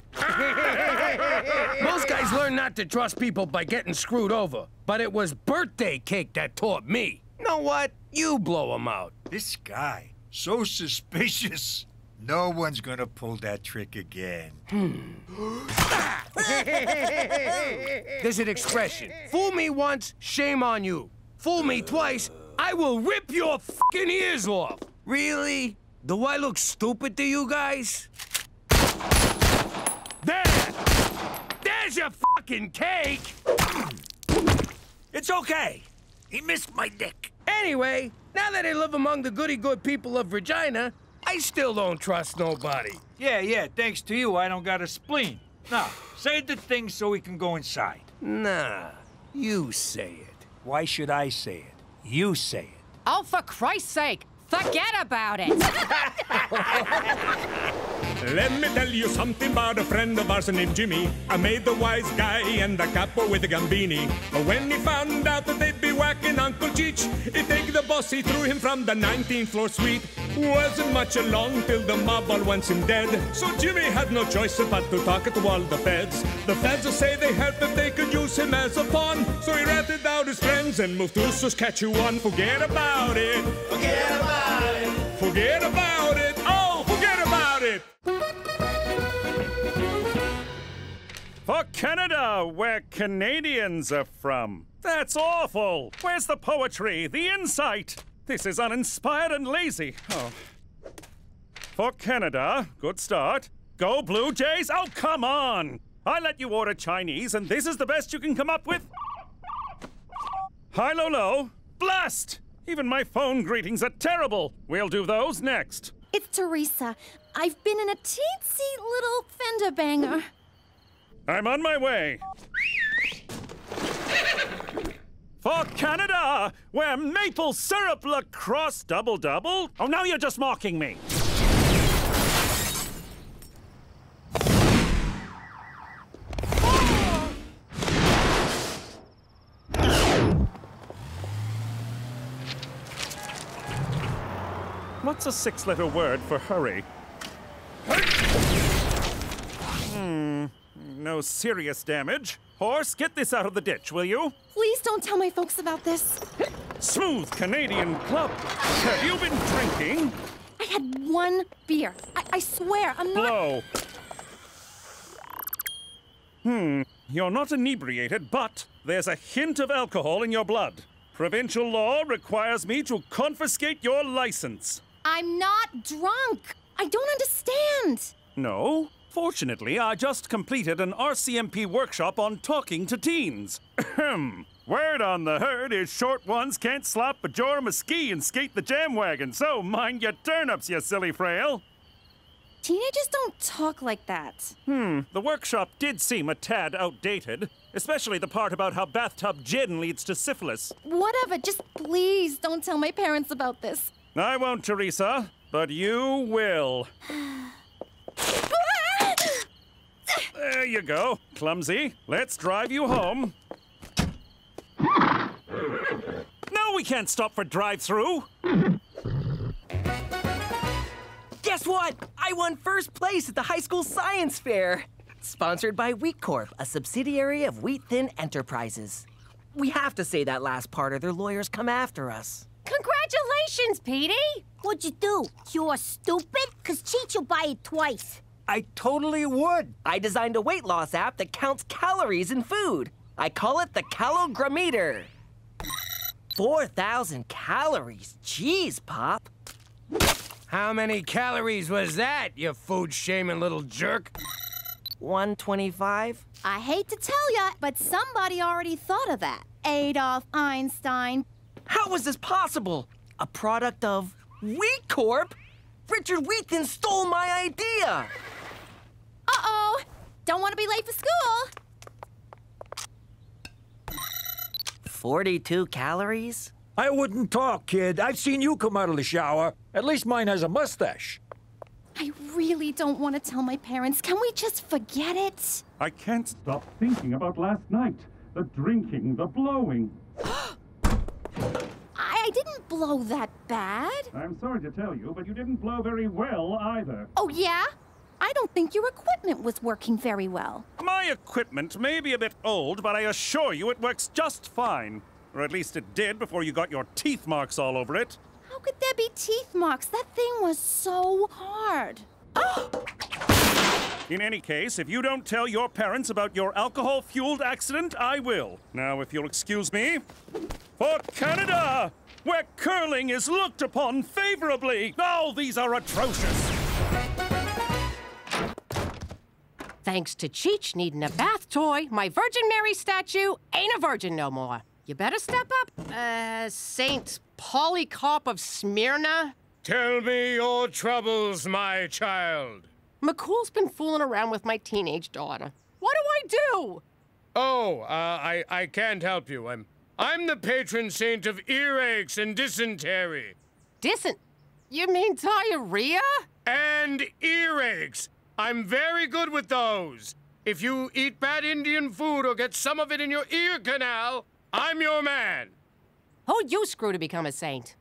Most guys learn not to trust people by getting screwed over. But it was birthday cake that taught me. Know what? You blow him out. This guy, so suspicious. No one's gonna pull that trick again. Hmm. There's an expression. Fool me once, shame on you. Fool me twice, I will rip your fucking ears off. Really? Do I look stupid to you guys? There! There's your fucking cake! It's okay. He missed my dick. Anyway, now that I live among the goody good people of Regina, I still don't trust nobody. Yeah, yeah, thanks to you, I don't got a spleen. Now, say the thing so we can go inside. Nah, you say it. Why should I say it? You say it. Oh, for Christ's sake, forget about it. Let me tell you something about a friend of ours named Jimmy. I made the wise guy and the capo with the Gambini. But when he found out that they'd be whacking Uncle Cheech, he take the boss, he threw him from the 19th floor suite. Wasn't much along till the mob all wants him dead. So Jimmy had no choice but to talk to all the feds. The feds say they heard that they could use him as a pawn. So he ratted out his friends and moved to Saskatchewan. Forget about it. Forget about it. Forget about it. For Canada, where Canadians are from. That's awful. Where's the poetry, the insight? This is uninspired and lazy. Oh. For Canada, good start. Go Blue Jays. Oh, come on. I let you order Chinese, and this is the best you can come up with? Hi, Lolo. Blast! Even my phone greetings are terrible. We'll do those next. It's Teresa. I've been in a teensy little fender banger. I'm on my way. For Canada, where maple syrup lacrosse double double. Oh, now you're just mocking me. What's a six letter word for hurry? Hmm, no serious damage. Horse, get this out of the ditch, will you? Please don't tell my folks about this. Smooth Canadian club. Have you been drinking? I had one beer. I, I swear, I'm not. Blow. Hmm, you're not inebriated, but there's a hint of alcohol in your blood. Provincial law requires me to confiscate your license. I'm not drunk. I don't understand. No. Fortunately, I just completed an RCMP workshop on talking to teens. Ahem. Word on the herd is short ones can't slap a jorum a ski and skate the jam wagon, so mind your turnips, you silly frail. Teenagers don't talk like that. Hmm, the workshop did seem a tad outdated, especially the part about how bathtub gin leads to syphilis. Whatever, just please don't tell my parents about this. I won't, Teresa, but you will. There you go, clumsy. Let's drive you home. No, we can't stop for drive through. Guess what? I won first place at the high school science fair. Sponsored by Wheat Corp, a subsidiary of Wheat Thin Enterprises. We have to say that last part or their lawyers come after us. Congratulations, Petey! What'd you do? You're stupid? Cause Cheech will buy it twice. I totally would. I designed a weight loss app that counts calories in food. I call it the Calogrammeter. 4,000 calories. Jeez, Pop. How many calories was that, you food shaming little jerk? 125? I hate to tell ya, but somebody already thought of that. Adolf Einstein. How was this possible? A product of Wheat Corp? Richard Wheaton stole my idea! Uh-oh! Don't want to be late for school! 42 calories? I wouldn't talk, kid. I've seen you come out of the shower. At least mine has a mustache. I really don't want to tell my parents. Can we just forget it? I can't stop thinking about last night. The drinking, the blowing. I didn't blow that bad. I'm sorry to tell you, but you didn't blow very well either. Oh, yeah? I don't think your equipment was working very well. My equipment may be a bit old, but I assure you it works just fine. Or at least it did before you got your teeth marks all over it. How could there be teeth marks? That thing was so hard. In any case, if you don't tell your parents about your alcohol fueled accident, I will. Now, if you'll excuse me. For Canada, where curling is looked upon favorably. Oh, these are atrocious. Thanks to Cheech needing a bath toy, my Virgin Mary statue ain't a virgin no more. You better step up, uh, Saint Polycarp of Smyrna. Tell me your troubles, my child. McCool's been fooling around with my teenage daughter. What do I do? Oh, uh, I, I can't help you. I'm, I'm the patron saint of earaches and dysentery. Dysen... You mean diarrhea? And earaches. I'm very good with those. If you eat bad Indian food or get some of it in your ear canal, I'm your man. Who you screw to become a saint?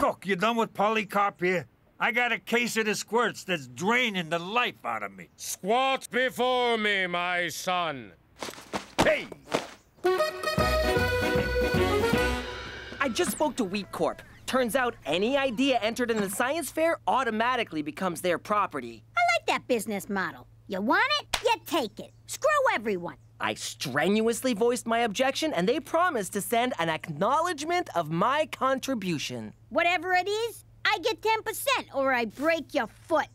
Look, you done with Polycarp here? I got a case of the squirts that's draining the life out of me. Squat before me, my son. Hey! I just spoke to Wheat Corp. Turns out any idea entered in the science fair automatically becomes their property. I like that business model. You want it, you take it. Screw everyone. I strenuously voiced my objection, and they promised to send an acknowledgement of my contribution. Whatever it is, I get 10% or I break your foot.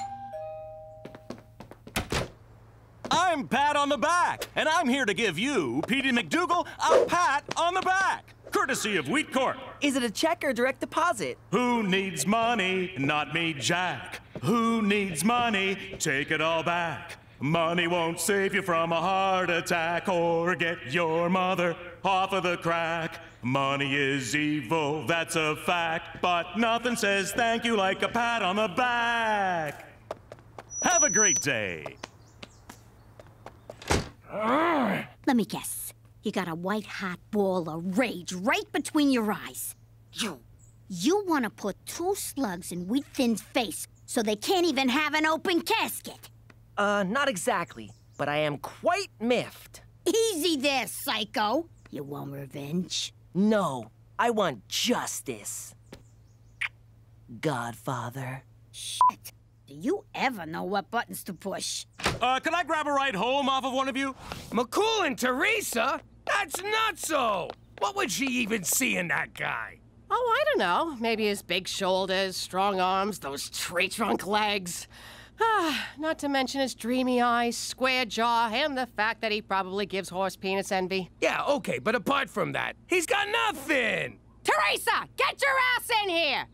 I'm Pat on the back, and I'm here to give you, Petey McDougal, a pat on the back. Courtesy of Wheat Corp. Is it a check or direct deposit? Who needs money? Not me, Jack. Who needs money? Take it all back. Money won't save you from a heart attack or get your mother off of the crack. Money is evil, that's a fact, but nothing says thank you like a pat on the back. Have a great day. Let me guess. You got a white hot ball of rage right between your eyes. You. You want to put two slugs in Wheat Thin's face so they can't even have an open casket. Uh, not exactly, but I am quite miffed. Easy there, psycho. You want revenge? No, I want justice. Godfather. Shit. Do you ever know what buttons to push? Uh, can I grab a ride home off of one of you? McCool and Teresa? That's not so. What would she even see in that guy? Oh, I don't know. Maybe his big shoulders, strong arms, those tree trunk legs. Ah, not to mention his dreamy eyes, square jaw, and the fact that he probably gives horse penis envy. Yeah, okay, but apart from that, he's got nothing! Teresa, get your ass in here!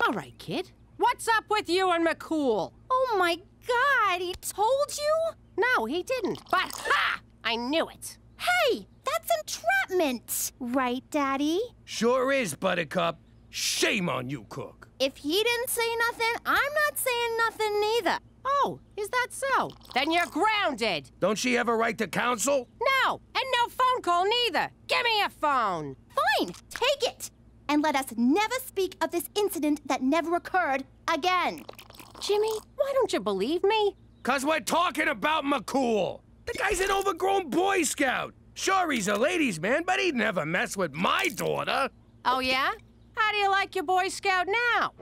All right, kid. What's up with you and McCool? Oh my god, he told you? No, he didn't. But ha! I knew it. Hey, that's entrapment. Right, Daddy? Sure is, Buttercup. Shame on you, Cook. If he didn't say nothing, I'm not saying nothing neither. Oh, is that so? Then you're grounded. Don't she have a right to counsel? No, and no phone call neither. Give me a phone. Fine, take it. And let us never speak of this incident that never occurred again. Jimmy, why don't you believe me? Cause we're talking about McCool. The guy's an overgrown Boy Scout. Sure, he's a ladies' man, but he'd never mess with my daughter. Oh, yeah? How do you like your Boy Scout now?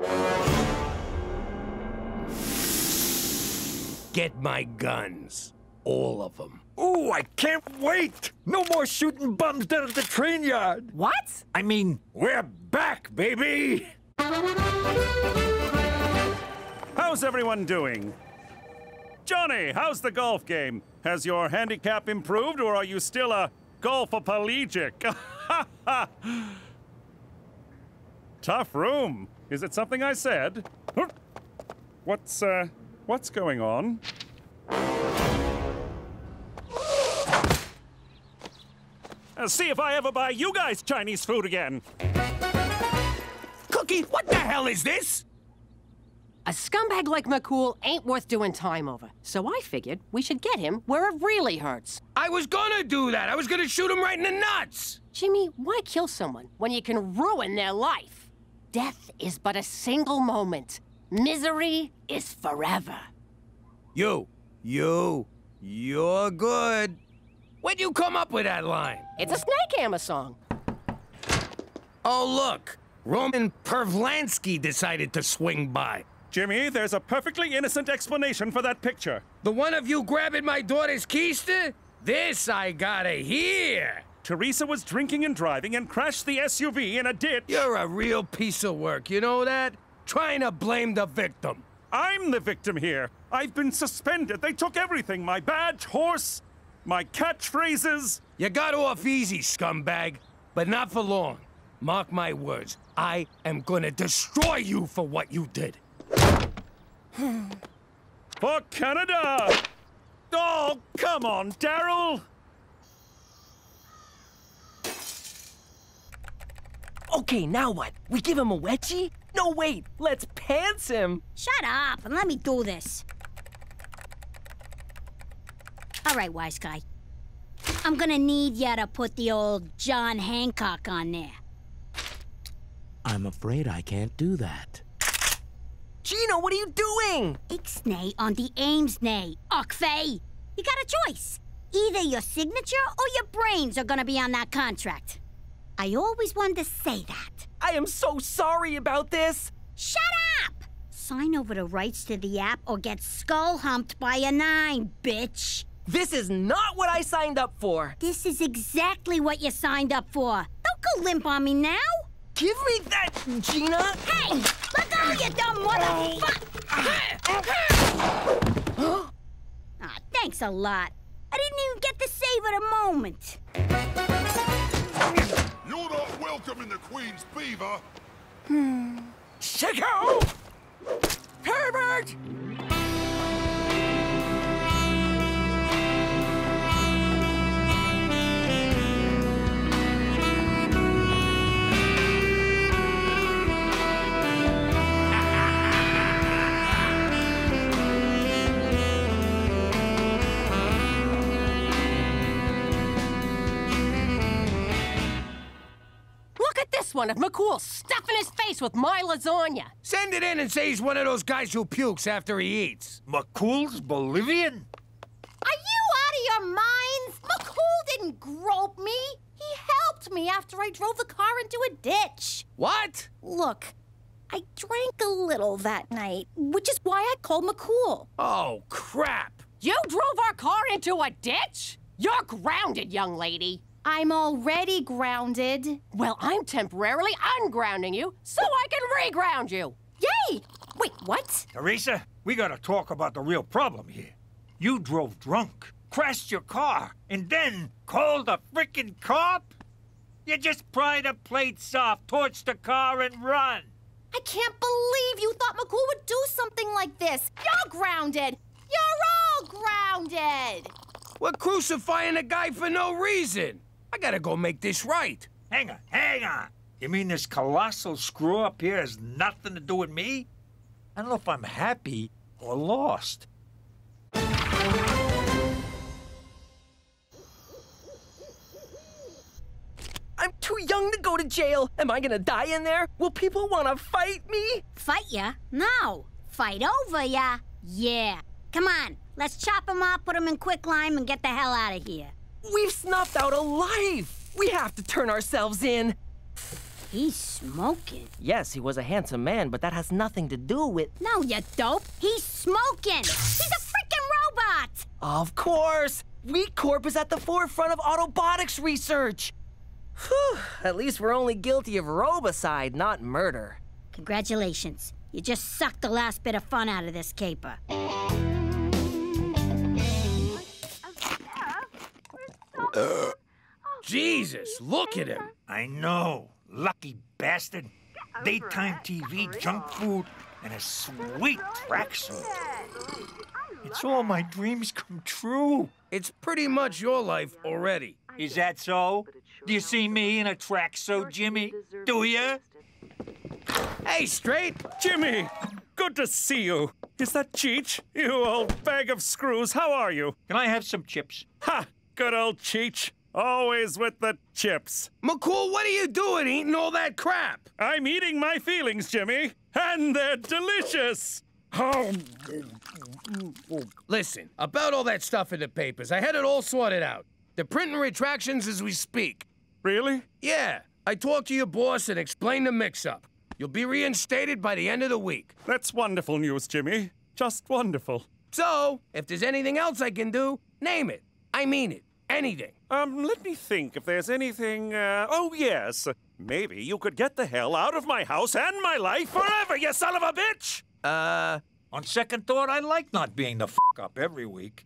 Get my guns. All of them. Ooh, I can't wait! No more shooting bums down at the train yard. What? I mean, we're back, baby! How's everyone doing? Johnny, how's the golf game? Has your handicap improved, or are you still a golfoplegic? Tough room. Is it something I said? What's, uh, what's going on? Uh, see if I ever buy you guys Chinese food again. Cookie, what the hell is this? A scumbag like McCool ain't worth doing time over. So I figured we should get him where it really hurts. I was gonna do that. I was gonna shoot him right in the nuts. Jimmy, why kill someone when you can ruin their life? Death is but a single moment. Misery is forever. You, you, you're good. Where'd you come up with that line? It's a Snake Hammer song. Oh, look. Roman Pervlansky decided to swing by. Jimmy, there's a perfectly innocent explanation for that picture. The one of you grabbing my daughter's keister? This I gotta hear. Teresa was drinking and driving and crashed the SUV in a ditch. You're a real piece of work, you know that? Trying to blame the victim. I'm the victim here. I've been suspended. They took everything my badge, horse, my catchphrases. You got off easy, scumbag, but not for long. Mark my words, I am gonna destroy you for what you did. For Canada! Oh, come on, Daryl! Okay, now what? We give him a wedgie? No, wait, let's pants him. Shut up and let me do this. All right, wise guy. I'm gonna need ya to put the old John Hancock on there. I'm afraid I can't do that. Gino, what are you doing? Ixnay on the Amesnay, Okfei. You got a choice. Either your signature or your brains are gonna be on that contract. I always wanted to say that. I am so sorry about this. Shut up! Sign over the rights to the app or get skull humped by a nine, bitch. This is not what I signed up for. This is exactly what you signed up for. Don't go limp on me now. Give me that, Gina. Hey, let go, you dumb motherfucker! ah, thanks a lot. I didn't even get to save savor the moment. You're not welcome in the Queen's Beaver. Hmm. Chico! Herbert! This one of McCool stuffing his face with my lasagna. Send it in and say he's one of those guys who pukes after he eats. McCool's Bolivian? Are you out of your minds? McCool didn't grope me. He helped me after I drove the car into a ditch. What? Look, I drank a little that night, which is why I called McCool. Oh, crap. You drove our car into a ditch? You're grounded, young lady. I'm already grounded. Well, I'm temporarily ungrounding you so I can reground you. Yay! Wait, what? Teresa, we gotta talk about the real problem here. You drove drunk, crashed your car, and then called a freaking cop? You just pry the plates off, torch the car, and run. I can't believe you thought McCool would do something like this. You're grounded. You're all grounded. We're crucifying a guy for no reason. I gotta go make this right. Hang on, hang on. You mean this colossal screw up here has nothing to do with me? I don't know if I'm happy or lost. I'm too young to go to jail. Am I gonna die in there? Will people wanna fight me? Fight ya? No. Fight over ya? Yeah. Come on, let's chop him up, put him in quicklime, and get the hell out of here. We've snuffed out a life. We have to turn ourselves in. He's smoking. Yes, he was a handsome man, but that has nothing to do with. No, you dope. He's smoking. He's a freaking robot. Of course! Wheat Corp is at the forefront of autobotics research. Whew, at least we're only guilty of robicide, not murder. Congratulations. You just sucked the last bit of fun out of this caper. Uh, Jesus, look at him. I know. Lucky bastard. Daytime TV, junk food, and a sweet tracksuit. It's all my dreams come true. It's pretty much your life already. Is that so? Do you see me in a tracksuit, Jimmy? Do you? Hey, straight. Jimmy, good to see you. Is that Cheech? You old bag of screws, how are you? Can I have some chips? Ha! Good old Cheech. Always with the chips. McCool, what are you doing eating all that crap? I'm eating my feelings, Jimmy, and they're delicious. Oh. Listen, about all that stuff in the papers, I had it all sorted out. They're printing retractions as we speak. Really? Yeah. I talked to your boss and explained the mix up. You'll be reinstated by the end of the week. That's wonderful news, Jimmy. Just wonderful. So, if there's anything else I can do, name it. I mean it. Anything. Um, let me think if there's anything. Uh, oh, yes. Maybe you could get the hell out of my house and my life forever, you son of a bitch! Uh, On second thought, I like not being the f up every week.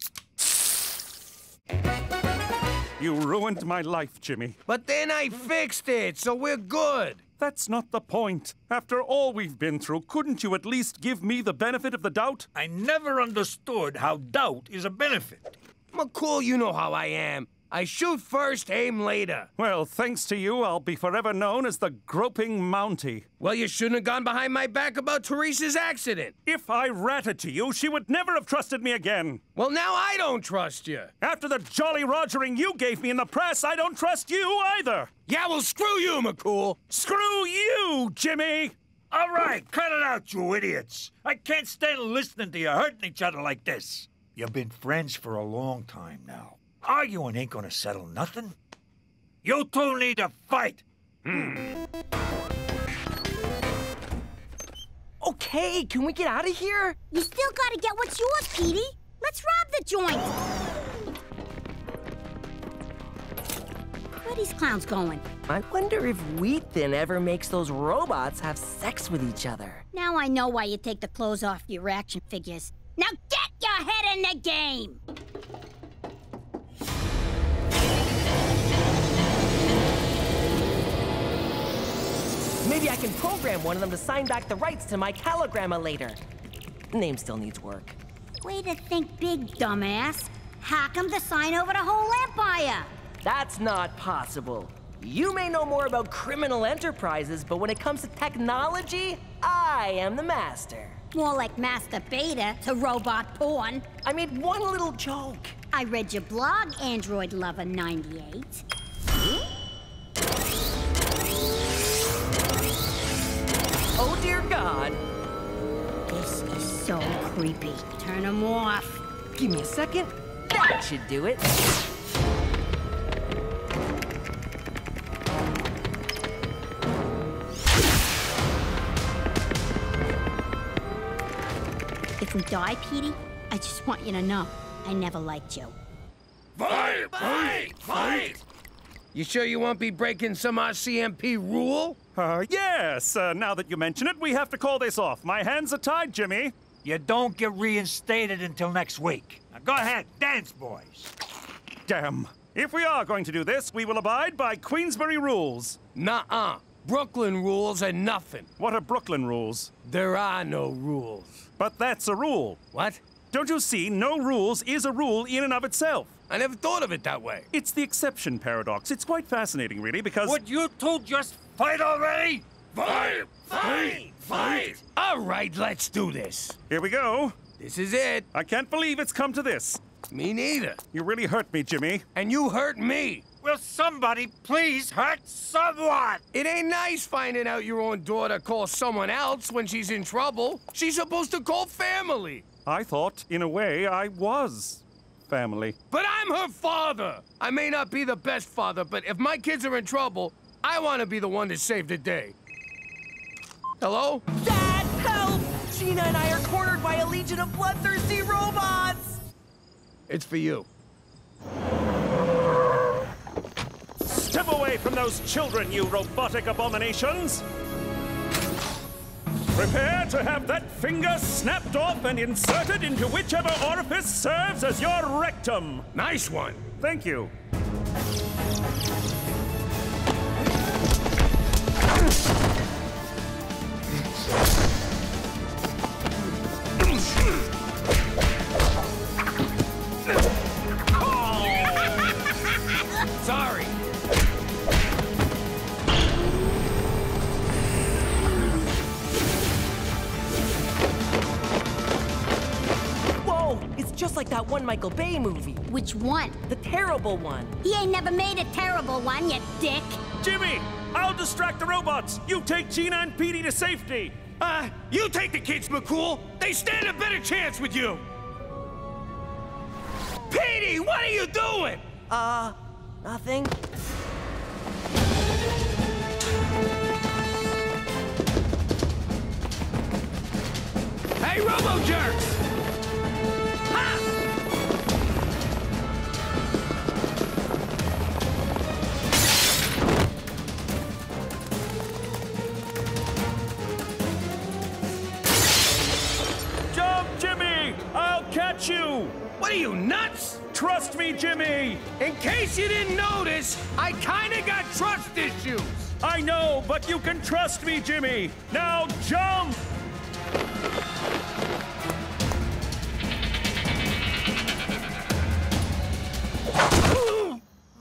You ruined my life, Jimmy. But then I fixed it, so we're good. That's not the point. After all we've been through, couldn't you at least give me the benefit of the doubt? I never understood how doubt is a benefit. McCool, you know how I am. I shoot first, aim later. Well, thanks to you, I'll be forever known as the groping Mountie. Well, you shouldn't have gone behind my back about Teresa's accident. If I ratted to you, she would never have trusted me again. Well, now I don't trust you. After the jolly rogering you gave me in the press, I don't trust you either. Yeah, well, screw you, McCool. Screw you, Jimmy. All right, cut it out, you idiots. I can't stand listening to you hurting each other like this. You've been friends for a long time now. Arguing ain't gonna settle nothing. You two need to fight. Hmm. Okay, can we get out of here? You still gotta get what's yours, Petey. Let's rob the joint. Where these clowns going? I wonder if Wheat Thin ever makes those robots have sex with each other. Now I know why you take the clothes off your action figures. Now get your head in the game! Maybe I can program one of them to sign back the rights to my calogramma later. Name still needs work. Way to think big, dumbass. Hack 'em to sign over the whole empire. That's not possible. You may know more about criminal enterprises, but when it comes to technology, I am the master. More like Master Beta to robot porn. I made one little joke. I read your blog, Android Lover 98. Oh dear God. This is so creepy. Turn 'em off. Give me a second. That should do it. If we die, Petey, I just want you to know I never liked you. Fight! Fight! Fight! You sure you won't be breaking some RCMP rule? Uh, yes. Uh, now that you mention it, we have to call this off. My hands are tied, Jimmy. You don't get reinstated until next week. Now go ahead, dance, boys. Damn. If we are going to do this, we will abide by Queensberry rules. Nuh-uh. Brooklyn rules are nothing. What are Brooklyn rules? There are no rules. But that's a rule. What? Don't you see? No rules is a rule in and of itself. I never thought of it that way. It's the exception paradox. It's quite fascinating, really, because. Would you two just fight already? Fight! Fight! Fight! All right, let's do this. Here we go. This is it. I can't believe it's come to this. Me neither. You really hurt me, Jimmy. And you hurt me. Will somebody please hurt someone? It ain't nice finding out your own daughter calls someone else when she's in trouble. She's supposed to call family. I thought, in a way, I was family. But I'm her father. I may not be the best father, but if my kids are in trouble, I want to be the one to save the day. Hello? Dad, help! Gina and I are cornered by a legion of bloodthirsty robots! It's for you. Step away from those children, you robotic abominations! Prepare to have that finger snapped off and inserted into whichever orifice serves as your rectum. Nice one. Thank you. that one Michael Bay movie. Which one? The terrible one. He ain't never made a terrible one, you dick. Jimmy, I'll distract the robots. You take Gina and Petey to safety. Uh, you take the kids, McCool. They stand a better chance with you. Petey, what are you doing? Uh, nothing. Hey, Robo Jerks! What are you, nuts? Trust me, Jimmy! In case you didn't notice, I kinda got trust issues. I know, but you can trust me, Jimmy! Now jump!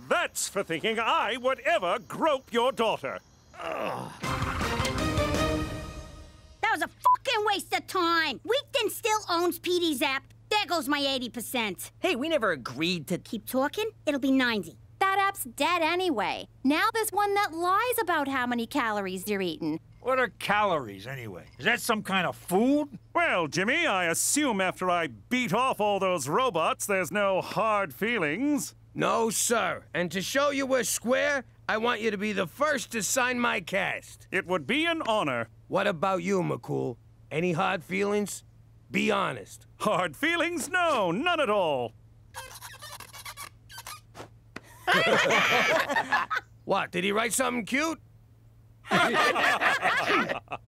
That's for thinking I would ever grope your daughter. That was a fucking waste of time. Weekden still owns PD Zap. There goes my 80%. Hey, we never agreed to. Keep talking, it'll be 90. That app's dead anyway. Now there's one that lies about how many calories you're eating. What are calories, anyway? Is that some kind of food? Well, Jimmy, I assume after I beat off all those robots, there's no hard feelings. No, sir. And to show you we're square, I want you to be the first to sign my cast. It would be an honor. What about you, McCool? Any hard feelings? Be honest. Hard feelings? No, none at all. what, did he write something cute?